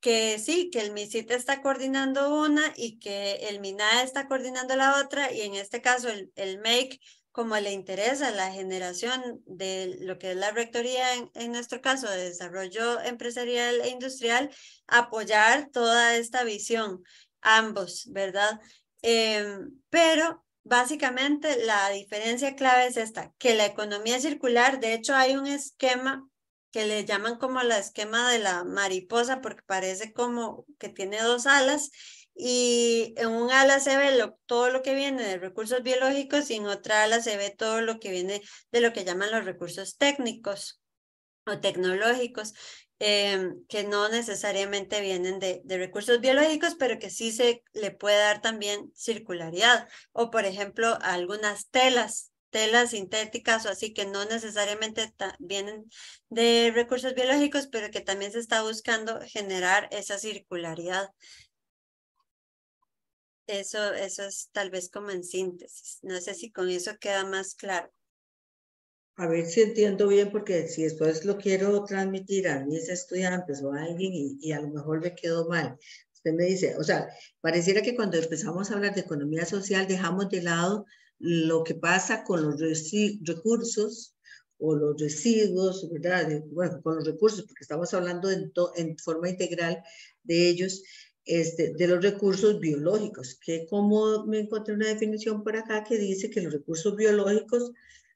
que sí, que el MISIT está coordinando una y que el MINAE está coordinando la otra, y en este caso el, el MAKE como le interesa la generación de lo que es la rectoría, en, nuestro caso de desarrollo empresarial e industrial, apoyar toda esta visión, ambos, ¿verdad? Eh, pero básicamente la diferencia clave es esta, que la economía circular, de hecho hay un esquema que le llaman como el esquema de la mariposa porque parece como que tiene dos alas y en un ala se ve todo lo que viene de recursos biológicos y en otra ala se ve todo lo que viene de lo que llaman los recursos técnicos o tecnológicos, eh, que no necesariamente vienen de, de, recursos biológicos, pero que sí se le puede dar también circularidad. O, por ejemplo, algunas telas, telas sintéticas o así, que no necesariamente vienen de recursos biológicos, pero que también se está buscando generar esa circularidad. Eso, eso es tal vez como en síntesis. No sé si con eso queda más claro. A ver si entiendo bien, porque si después lo quiero transmitir a mis estudiantes o a alguien y, y a lo mejor me quedó mal. Usted me dice, o sea, pareciera que cuando empezamos a hablar de economía social dejamos de lado lo que pasa con los recursos o los residuos, ¿verdad? bueno, con los recursos, porque estamos hablando en, en forma integral de ellos, este, de los recursos biológicos, que como me encontré una definición por acá que dice que los recursos biológicos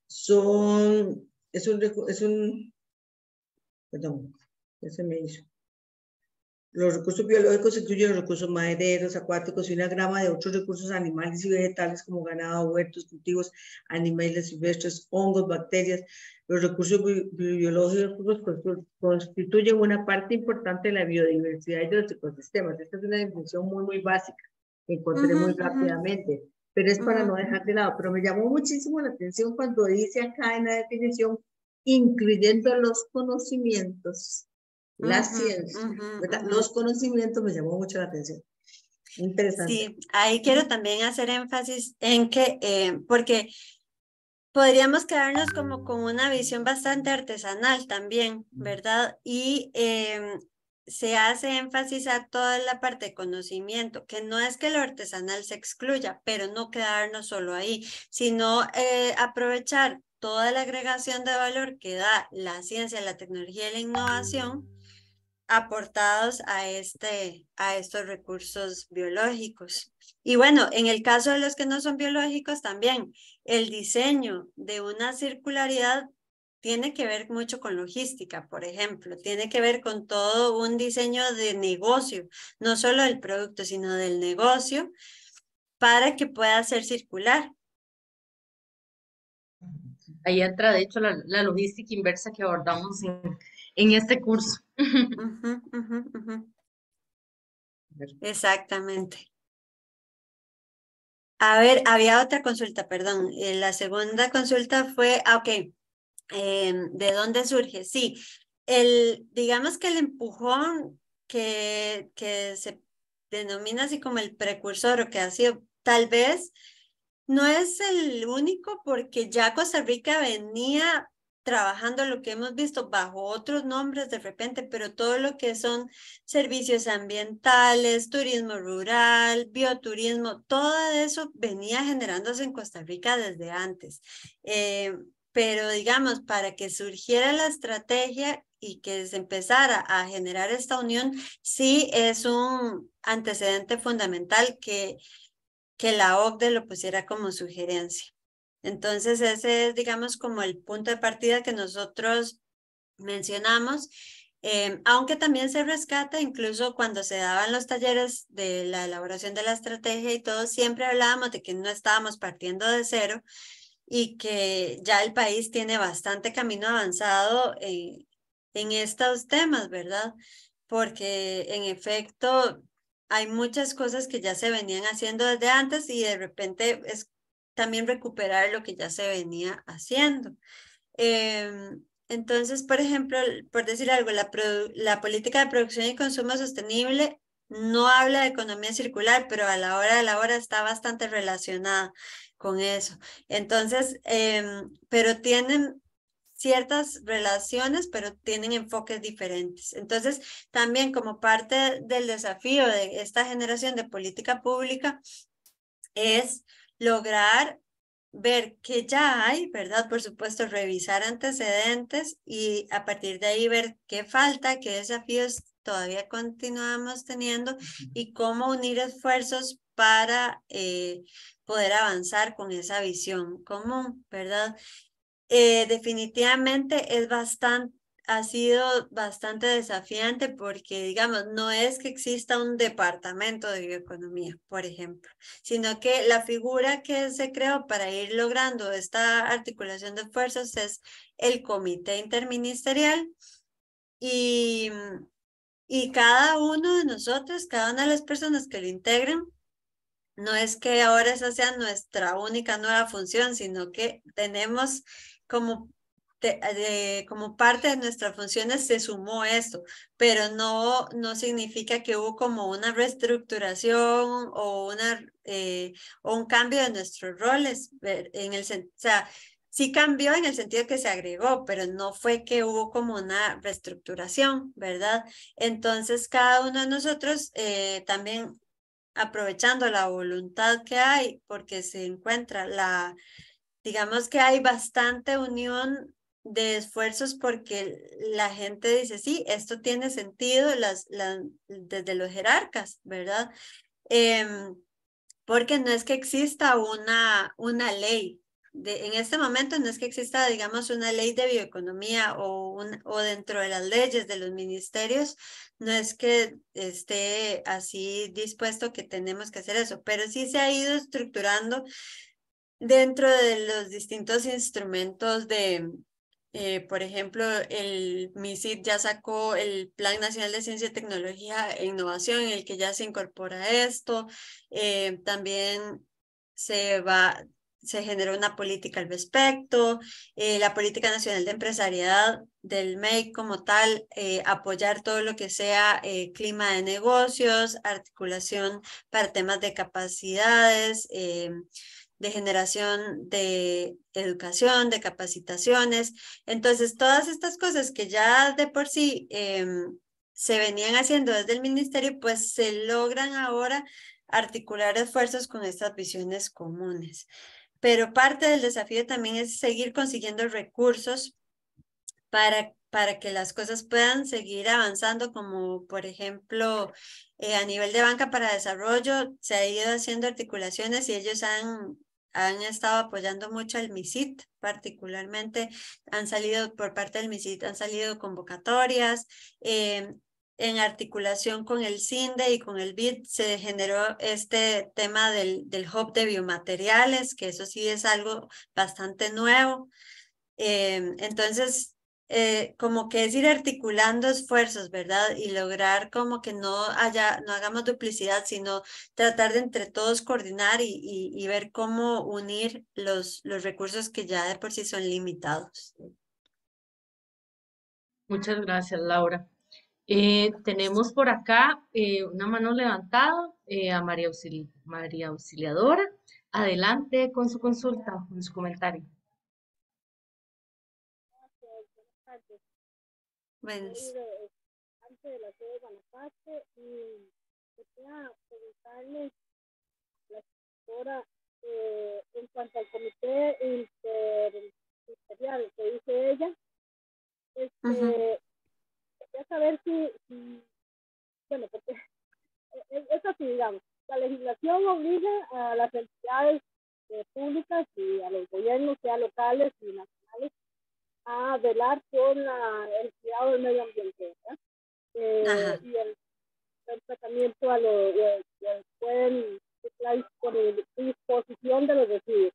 son, es un, es un perdón, ya se me hizo, los recursos biológicos incluyen los recursos madereros, acuáticos y una grama de otros recursos animales y vegetales como ganado, huertos, cultivos, animales silvestres, hongos, bacterias. Los recursos biológicos constituyen una parte importante de la biodiversidad y de los ecosistemas. Esta es una definición muy, muy básica que encontré muy rápidamente, pero es para no dejar de lado. Pero me llamó muchísimo la atención cuando dice acá en la definición, incluyendo los conocimientos la ciencia, los conocimientos me llamó mucho la atención. Interesante. Sí, ahí quiero también hacer énfasis en que, eh, porque podríamos quedarnos como con una visión bastante artesanal también, ¿verdad? Y em, se hace énfasis a toda la parte de conocimiento, que no es que lo artesanal se excluya, pero no quedarnos solo ahí, sino eh, aprovechar toda la agregación de valor que da la ciencia, la tecnología y la innovación aportados a, este, a estos recursos biológicos. Y bueno, en el caso de los que no son biológicos también, el diseño de una circularidad tiene que ver mucho con logística, por ejemplo, tiene que ver con todo un diseño de negocio, no solo del producto, sino del negocio, para que pueda ser circular. Ahí entra, de hecho, la, la logística inversa que abordamos en, en este curso. Exactamente. A ver, había otra consulta, perdón. Eh, la segunda consulta fue, ah, ok, em, ¿de dónde surge? Sí, el, digamos que el empujón que, que se denomina así como el precursor o que ha sido tal vez no es el único porque ya Costa Rica venía trabajando lo que hemos visto bajo otros nombres de repente, pero todo lo que son servicios ambientales, turismo rural, bioturismo, todo eso venía generándose en Costa Rica desde antes. Eh, pero digamos, para que surgiera la estrategia y que se empezara a generar esta unión, sí es un antecedente fundamental que, que la OCDE lo pusiera como sugerencia. Entonces, ese es, digamos, como el punto de partida que nosotros mencionamos, em, aunque también se rescata, incluso cuando se daban los talleres de la elaboración de la estrategia y todo, siempre hablábamos de que no estábamos partiendo de cero y que ya el país tiene bastante camino avanzado en, en estos temas, ¿verdad? Porque en efecto hay muchas cosas que ya se venían haciendo desde antes y de repente es también recuperar lo que ya se venía haciendo. Em, entonces, por ejemplo, por decir algo, la, política de producción y consumo sostenible no habla de economía circular, pero a la hora de la hora está bastante relacionada con eso. Entonces, em, pero tienen ciertas relaciones, pero tienen enfoques diferentes. Entonces, también como parte del desafío de esta generación de política pública es lograr ver que ya hay, ¿verdad? Por supuesto, revisar antecedentes y a partir de ahí ver qué falta, qué desafíos todavía continuamos teniendo y cómo unir esfuerzos para eh, poder avanzar con esa visión común, ¿verdad? Eh, definitivamente es bastante ha sido bastante desafiante porque, digamos, no es que exista un departamento de bioeconomía, por ejemplo, sino que la figura que se creó para ir logrando esta articulación de esfuerzos es el comité interministerial y, y cada uno de nosotros, cada una de las personas que lo integran, no es que ahora esa sea nuestra única nueva función, sino que tenemos como como parte de nuestras funciones se sumó esto, pero no, no significa que hubo como una reestructuración o, una, eh, o un cambio de nuestros roles. En el, o sea, sí cambió en el sentido que se agregó, pero no fue que hubo como una reestructuración, ¿verdad? Entonces, cada uno de nosotros eh, también aprovechando la voluntad que hay, porque se encuentra la, digamos que hay bastante unión de esfuerzos porque la gente dice, sí, esto tiene sentido las, desde los jerarcas, ¿verdad? Em, porque no es que exista una, una ley. En este momento no es que exista, digamos, una ley de bioeconomía o, un, o dentro de las leyes de los ministerios, no es que esté así dispuesto que tenemos que hacer eso, pero sí se ha ido estructurando dentro de los distintos instrumentos de, eh, por ejemplo, el MISID ya sacó el Plan Nacional de Ciencia, Tecnología e Innovación, en el que ya se incorpora esto. Eh, también se va, se generó una política al respecto, eh, la Política Nacional de Empresariedad del MEI como tal, apoyar todo lo que sea clima de negocios, articulación para temas de capacidades, de generación de educación, de capacitaciones. Entonces, todas estas cosas que ya de por sí em, se venían haciendo desde el ministerio, pues se logran ahora articular esfuerzos con estas visiones comunes. Pero parte del desafío también es seguir consiguiendo recursos para, para que las cosas puedan seguir avanzando, como por ejemplo eh, a nivel de banca para desarrollo se ha ido haciendo articulaciones y ellos han han estado apoyando mucho al MISIT, particularmente han salido por parte del MISIT, han salido convocatorias. Eh, en articulación con el CINDE y con el BID se generó este tema del, del hub de biomateriales, que eso sí es algo bastante nuevo. Eh, entonces, eh, como que es ir articulando esfuerzos, ¿verdad? Y lograr como que no haya, no hagamos duplicidad, sino tratar de entre todos coordinar y, y, ver cómo unir los, los recursos que ya de por sí son limitados. Muchas gracias, Laura. Eh, tenemos por acá eh, una mano levantada a María, María Auxiliadora. Adelante con su consulta, con su comentario. Antes de la sede de Guanacaste y quería preguntarle a la doctora eh, en cuanto al comité interministerial que dice ella, este, quería saber si, si, bueno, porque es, así, digamos, la legislación obliga a las entidades eh, públicas y a los gobiernos, sea locales y nacionales, a velar por la, el cuidado del medio ambiente eh, y el, tratamiento a los pueden la disposición de los residuos.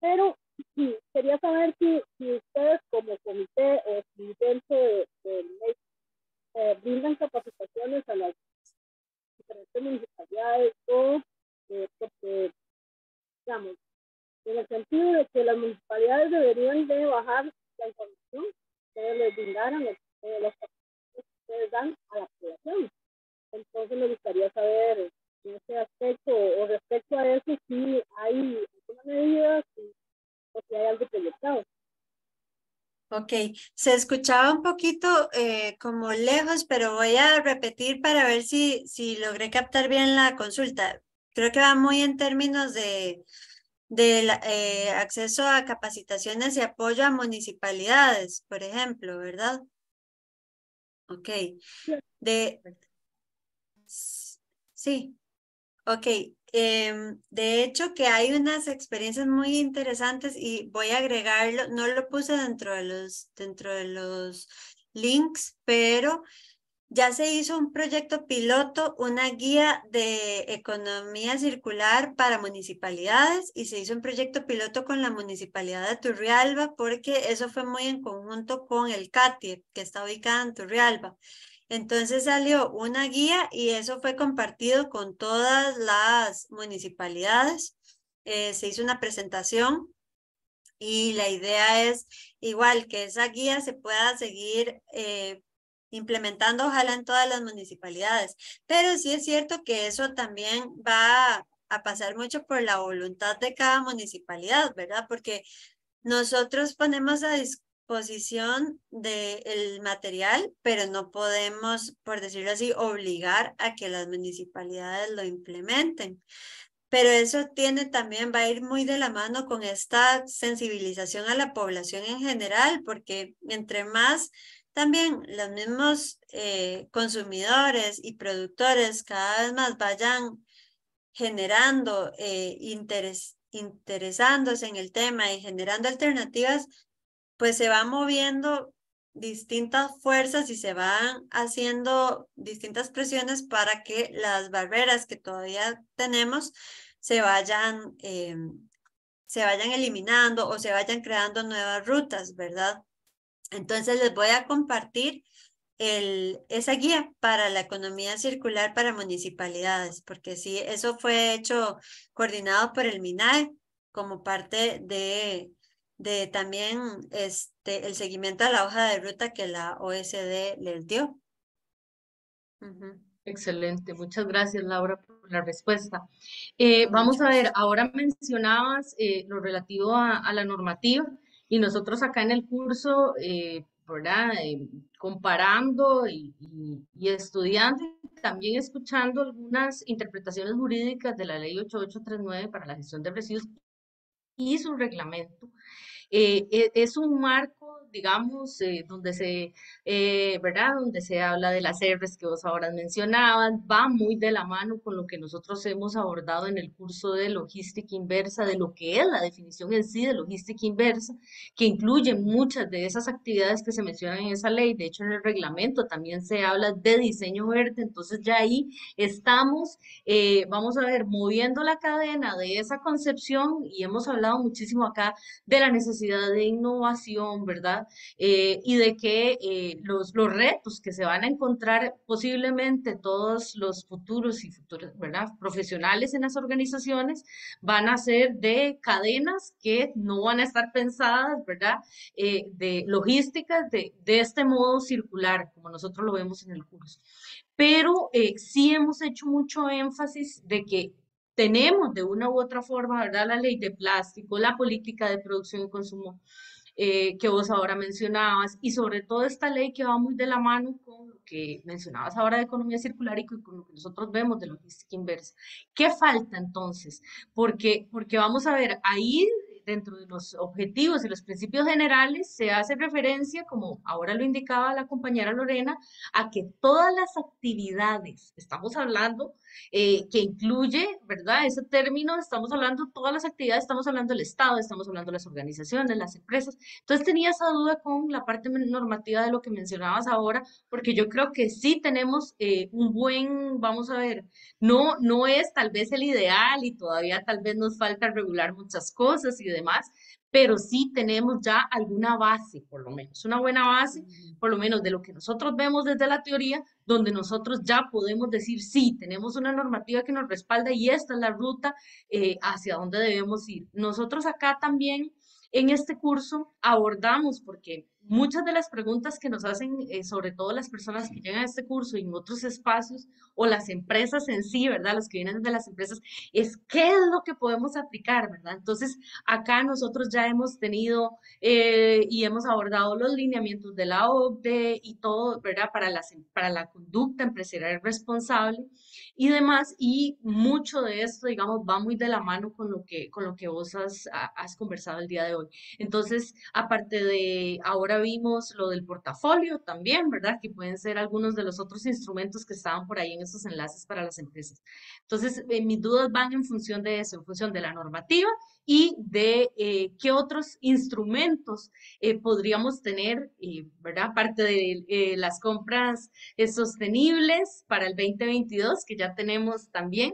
Pero sí, quería saber si, si ustedes como comité o si dentro del de, eh, brindan capacitaciones a las diferentes municipalidades o eh, porque, digamos, en el sentido de que las municipalidades deberían de bajar la información que les brindaron, los, los que ustedes dan a la población. Entonces me gustaría saber en ese aspecto o respecto a eso si hay alguna medida o si hay algo proyectado. Ok, se escuchaba un poquito eh, como lejos, pero voy a repetir para ver si, si logré captar bien la consulta. Creo que va muy en términos de, del eh, acceso a capacitaciones y apoyo a municipalidades, por ejemplo, ¿verdad? Ok. De, sí, ok. Em, de hecho, que hay unas experiencias muy interesantes y voy a agregarlo, no lo puse dentro de los, dentro de los links, pero ya se hizo un proyecto piloto, una guía de economía circular para municipalidades y se hizo un proyecto piloto con la municipalidad de Turrialba porque eso fue muy en conjunto con el CATIE que está ubicada en Turrialba. Entonces salió una guía y eso fue compartido con todas las municipalidades. Eh, se hizo una presentación y la idea es igual que esa guía se pueda seguir eh, implementando ojalá en todas las municipalidades. Pero sí es cierto que eso también va a pasar mucho por la voluntad de cada municipalidad, ¿verdad? Porque nosotros ponemos a disposición del material, pero no podemos, por decirlo así, obligar a que las municipalidades lo implementen. pero eso tiene también, va a ir muy de la mano con esta sensibilización a la población en general, porque entre más también los mismos eh, consumidores y productores cada vez más vayan generando eh, interés, interesándose en el tema y generando alternativas, pues se va moviendo distintas fuerzas y se van haciendo distintas presiones para que las barreras que todavía tenemos se vayan, eh, se vayan eliminando o se vayan creando nuevas rutas, ¿verdad? Entonces les voy a compartir el, esa guía para la economía circular para municipalidades, porque sí, eso fue hecho coordinado por el MINAE como parte de, de también este, el seguimiento a la hoja de ruta que la OSD les dio. Excelente, muchas gracias Laura por la respuesta. Eh, vamos a ver, ahora mencionabas eh, lo relativo a, la normativa y nosotros acá en el curso, eh, ¿verdad? comparando y, y, estudiando y también escuchando algunas interpretaciones jurídicas de la ley 8839 para la gestión de residuos y su reglamento. Eh, e, es un marco digamos, eh, donde se, eh, ¿verdad? Donde se habla de las R's que vos ahora mencionabas, va muy de la mano con lo que nosotros hemos abordado en el curso de logística inversa, de lo que es la definición en sí de logística inversa, que incluye muchas de esas actividades que se mencionan en esa ley. De hecho, en el reglamento también se habla de diseño verde, entonces ya ahí estamos, eh, vamos a ver, moviendo la cadena de esa concepción y hemos hablado muchísimo acá de la necesidad de innovación, ¿verdad? Eh, y de que eh, los, los retos que se van a encontrar posiblemente todos los futuros y futuros, ¿verdad? Profesionales en las organizaciones van a ser de cadenas que no van a estar pensadas, ¿verdad? Eh, de logísticas de, de este modo circular, como nosotros lo vemos en el curso. Pero sí hemos hecho mucho énfasis de que tenemos de una u otra forma, ¿verdad? La ley de plástico, la política de producción y consumo eh, que vos ahora mencionabas, y sobre todo esta ley que va muy de la mano con lo que mencionabas ahora de economía circular y con lo que nosotros vemos de logística inversa. ¿Qué falta entonces? Porque, porque vamos a ver, ahí dentro de los objetivos y los principios generales se hace referencia, como ahora lo indicaba la compañera Lorena, a que todas las actividades, estamos hablando eh, que incluye, ¿verdad? Ese término, estamos hablando todas las actividades, estamos hablando del Estado, estamos hablando de las organizaciones, las empresas. Entonces tenía esa duda con la parte normativa de lo que mencionabas ahora, porque yo creo que sí tenemos eh, un buen, vamos a ver, no, no es tal vez el ideal y todavía tal vez nos falta regular muchas cosas y pero sí tenemos ya alguna base, por lo menos, una buena base, por lo menos de lo que nosotros vemos desde la teoría, donde nosotros ya podemos decir, sí, tenemos una normativa que nos respalda y esta es la ruta eh, hacia donde debemos ir. Nosotros acá también en este curso abordamos, porque muchas de las preguntas que nos hacen, eh, sobre todo las personas que llegan a este curso y en otros espacios, o las empresas en sí, ¿verdad? Los que vienen de las empresas, es qué es lo que podemos aplicar, ¿verdad? Entonces, acá nosotros ya hemos tenido eh, y hemos abordado los lineamientos de la OCDE y todo, ¿verdad? Para, las, para la conducta empresarial responsable y demás, y mucho de esto, digamos, va muy de la mano con lo que, con lo que vos has, has conversado el día de hoy. Entonces, aparte de, ahora vimos lo del portafolio también, ¿verdad? Que pueden ser algunos de los otros instrumentos que estaban por ahí en esos enlaces para las empresas. Entonces, eh, mis dudas van en función de eso, en función de la normativa y de eh, qué otros instrumentos eh, podríamos tener, ¿verdad? Aparte de las compras sostenibles para el 2022, que ya tenemos también.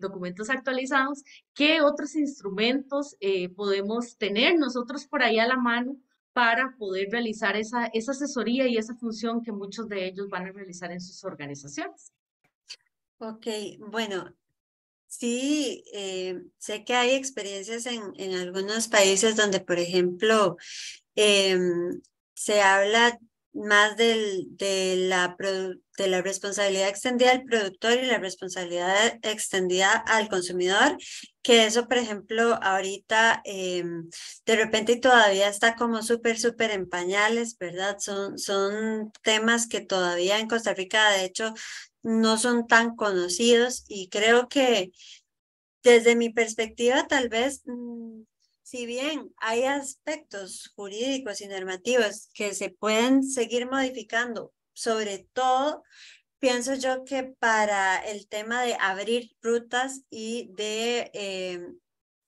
documentos actualizados, qué otros instrumentos podemos tener nosotros por ahí a la mano para poder realizar esa, esa asesoría y esa función que muchos de ellos van a realizar en sus organizaciones. Ok, bueno, sí, eh, sé que hay experiencias en, en algunos países donde, por ejemplo, em, se habla más del, de, la, de la responsabilidad extendida al productor y la responsabilidad extendida al consumidor, que eso, por ejemplo, ahorita em, de repente todavía está como súper, súper en pañales, ¿verdad? Son, son temas que todavía en Costa Rica, de hecho, no son tan conocidos y creo que desde mi perspectiva, tal vez, mm, si bien hay aspectos jurídicos y normativos que se pueden seguir modificando, sobre todo, pienso yo que para el tema de abrir rutas y de, eh,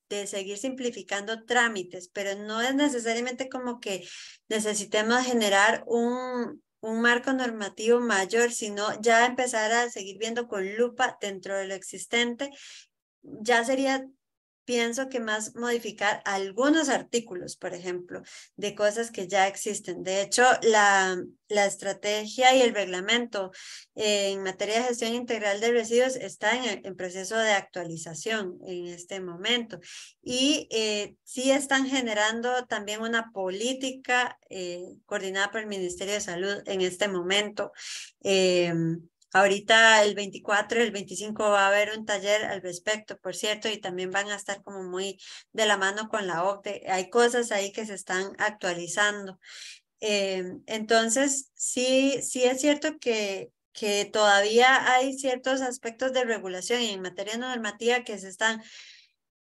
de seguir simplificando trámites, pero no es necesariamente como que necesitemos generar un, un marco normativo mayor, sino ya empezar a seguir viendo con lupa dentro de lo existente, ya sería pienso que más modificar algunos artículos, por ejemplo, de cosas que ya existen. De hecho, la, la estrategia y el reglamento en materia de gestión integral de residuos está en, en proceso de actualización en este momento. Y eh, sí están generando también una política eh, coordinada por el Ministerio de Salud en este momento. Eh, Ahorita el 24 y el 25 va a haber un taller al respecto, por cierto, y también van a estar como muy de la mano con la OCDE. Hay cosas ahí que se están actualizando. Eh, entonces, sí, sí es cierto que, que todavía hay ciertos aspectos de regulación y en materia normativa que se están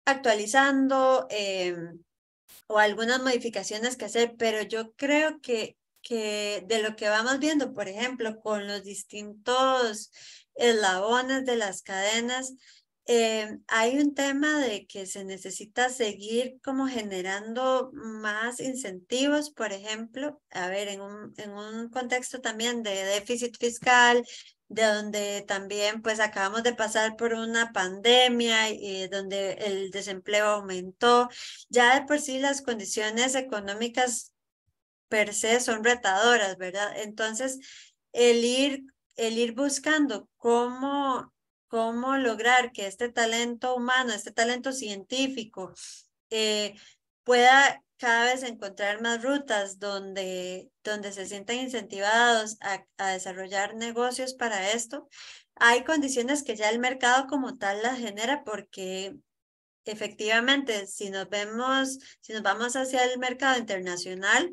actualizando eh, o algunas modificaciones que hacer, pero yo creo que que de lo que vamos viendo, por ejemplo, con los distintos eslabones de las cadenas, eh, hay un tema de que se necesita seguir como generando más incentivos, por ejemplo, a ver, en un, en un contexto también de déficit fiscal, de donde también pues acabamos de pasar por una pandemia y donde el desempleo aumentó, ya de por sí las condiciones económicas per se son retadoras, ¿verdad? Entonces, el ir, el ir buscando cómo, cómo lograr que este talento humano, este talento científico, eh, pueda cada vez encontrar más rutas donde, donde se sientan incentivados a, a, desarrollar negocios para esto. Hay condiciones que ya el mercado como tal las genera porque efectivamente, si nos vemos, si nos vamos hacia el mercado internacional,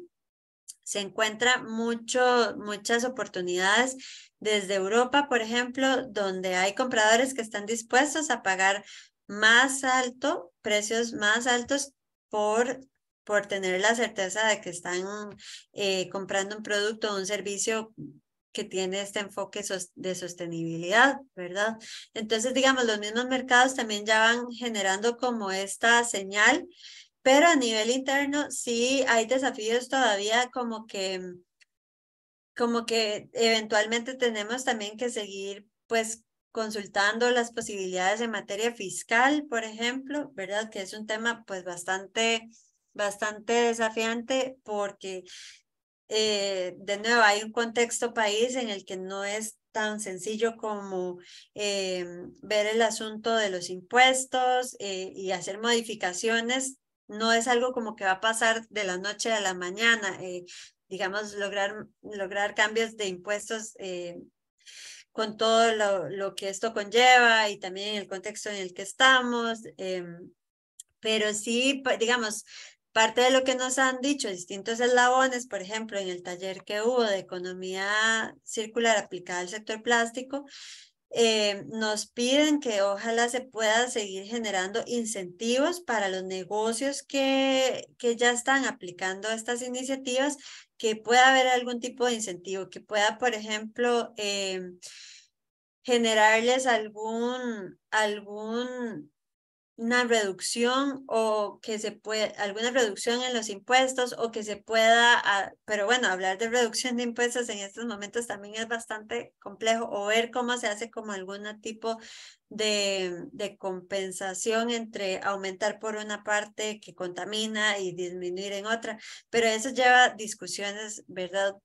se encuentra mucho, muchas oportunidades desde Europa, por ejemplo, donde hay compradores que están dispuestos a pagar más alto, precios más altos por, por tener la certeza de que están eh, comprando un producto o un servicio que tiene este enfoque de sostenibilidad, ¿verdad? Entonces, digamos, los mismos mercados también ya van generando como esta señal pero a nivel interno sí hay desafíos todavía como que, como que eventualmente tenemos también que seguir pues consultando las posibilidades en materia fiscal, por ejemplo, ¿verdad? Que es un tema pues bastante, bastante desafiante porque eh, de nuevo hay un contexto país en el que no es tan sencillo como eh, ver el asunto de los impuestos eh, y hacer modificaciones no es algo como que va a pasar de la noche a la mañana, eh, digamos, lograr, lograr cambios de impuestos eh, con todo lo, lo, que esto conlleva y también el contexto en el que estamos. Em, pero sí, digamos, parte de lo que nos han dicho distintos eslabones, por ejemplo, en el taller que hubo de economía circular aplicada al sector plástico, eh, nos piden que ojalá se pueda seguir generando incentivos para los negocios que, que ya están aplicando estas iniciativas, que pueda haber algún tipo de incentivo, que pueda, por ejemplo, eh, generarles algún, algún una reducción o que se puede, alguna reducción en los impuestos o que se pueda, ah, pero bueno, hablar de reducción de impuestos en estos momentos también es bastante complejo o ver cómo se hace como algún tipo de, de compensación entre aumentar por una parte que contamina y disminuir en otra, pero eso lleva discusiones, ¿verdad?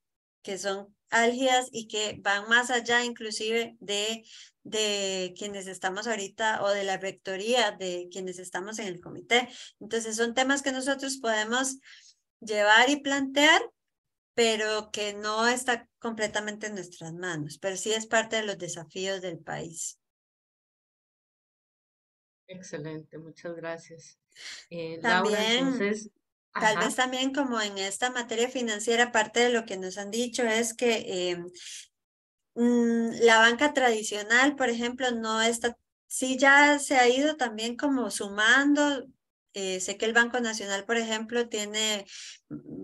que son álgidas y que van más allá inclusive de, de quienes estamos ahorita o de la rectoría de quienes estamos en el comité. Entonces son temas que nosotros podemos llevar y plantear, pero que no está completamente en nuestras manos, pero sí es parte de los desafíos del país. Excelente, muchas gracias. Eh, También, entonces, Tal vez también como en esta materia financiera, parte de lo que nos han dicho es que em, mm, la banca tradicional, por ejemplo, no está sí ya se ha ido también como sumando eh, sé que el Banco Nacional, por ejemplo, tiene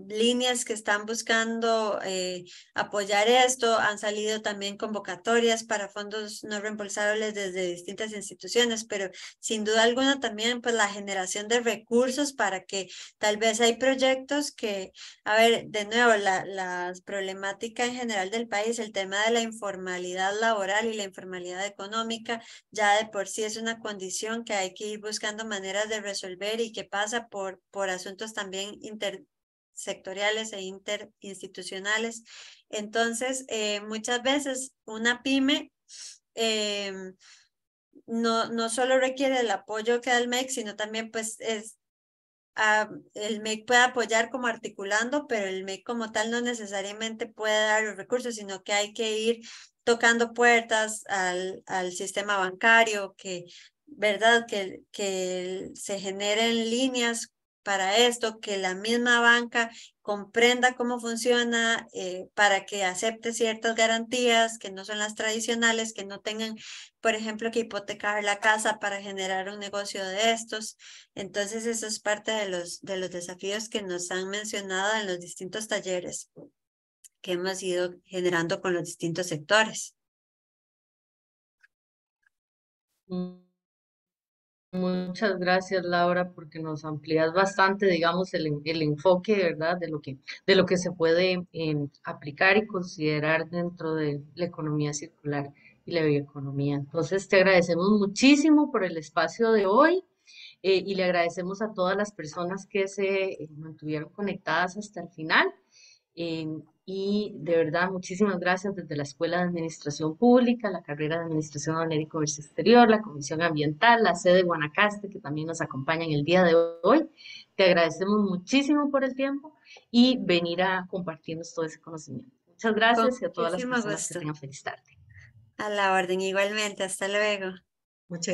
líneas que están buscando eh, apoyar esto. Han salido también convocatorias para fondos no reembolsables desde distintas instituciones, pero sin duda alguna también pues la generación de recursos para que tal vez hay proyectos que, a ver, de nuevo, la, la problemática en general del país, el tema de la informalidad laboral y la informalidad económica, ya de por sí es una condición que hay que ir buscando maneras de resolver y que pasa por, por asuntos también intersectoriales e interinstitucionales. Entonces, eh, muchas veces una pyme em, no, no solo requiere el apoyo que da el MEC, sino también pues es ah, el MEC puede apoyar como articulando, pero el MEC como tal no necesariamente puede dar los recursos, sino que hay que ir tocando puertas al, al sistema bancario, que ¿verdad? Que, que se generen líneas para esto, que la misma banca comprenda cómo funciona eh, para que acepte ciertas garantías que no son las tradicionales, que no tengan, por ejemplo, que hipotecar la casa para generar un negocio de estos. Entonces, eso es parte de los, de los desafíos que nos han mencionado en los distintos talleres que hemos ido generando con los distintos sectores. Mm. Muchas gracias, Laura, porque nos amplías bastante, digamos, el, el enfoque, ¿verdad?, de lo que, de lo que se puede em, aplicar y considerar dentro de la economía circular y la bioeconomía. Entonces, te agradecemos muchísimo por el espacio de hoy eh, y le agradecemos a todas las personas que se eh, mantuvieron conectadas hasta el final. Em, y de verdad, muchísimas gracias desde la Escuela de Administración Pública, la carrera de Administración Aduanera y Comercio Exterior, la Comisión Ambiental, la sede de Guanacaste, que también nos acompaña en el día de hoy. Te agradecemos muchísimo por el tiempo y venir a compartirnos todo ese conocimiento. Muchas gracias y a todas las personas que tengan feliz tarde. A la orden, igualmente. Hasta luego. Muchas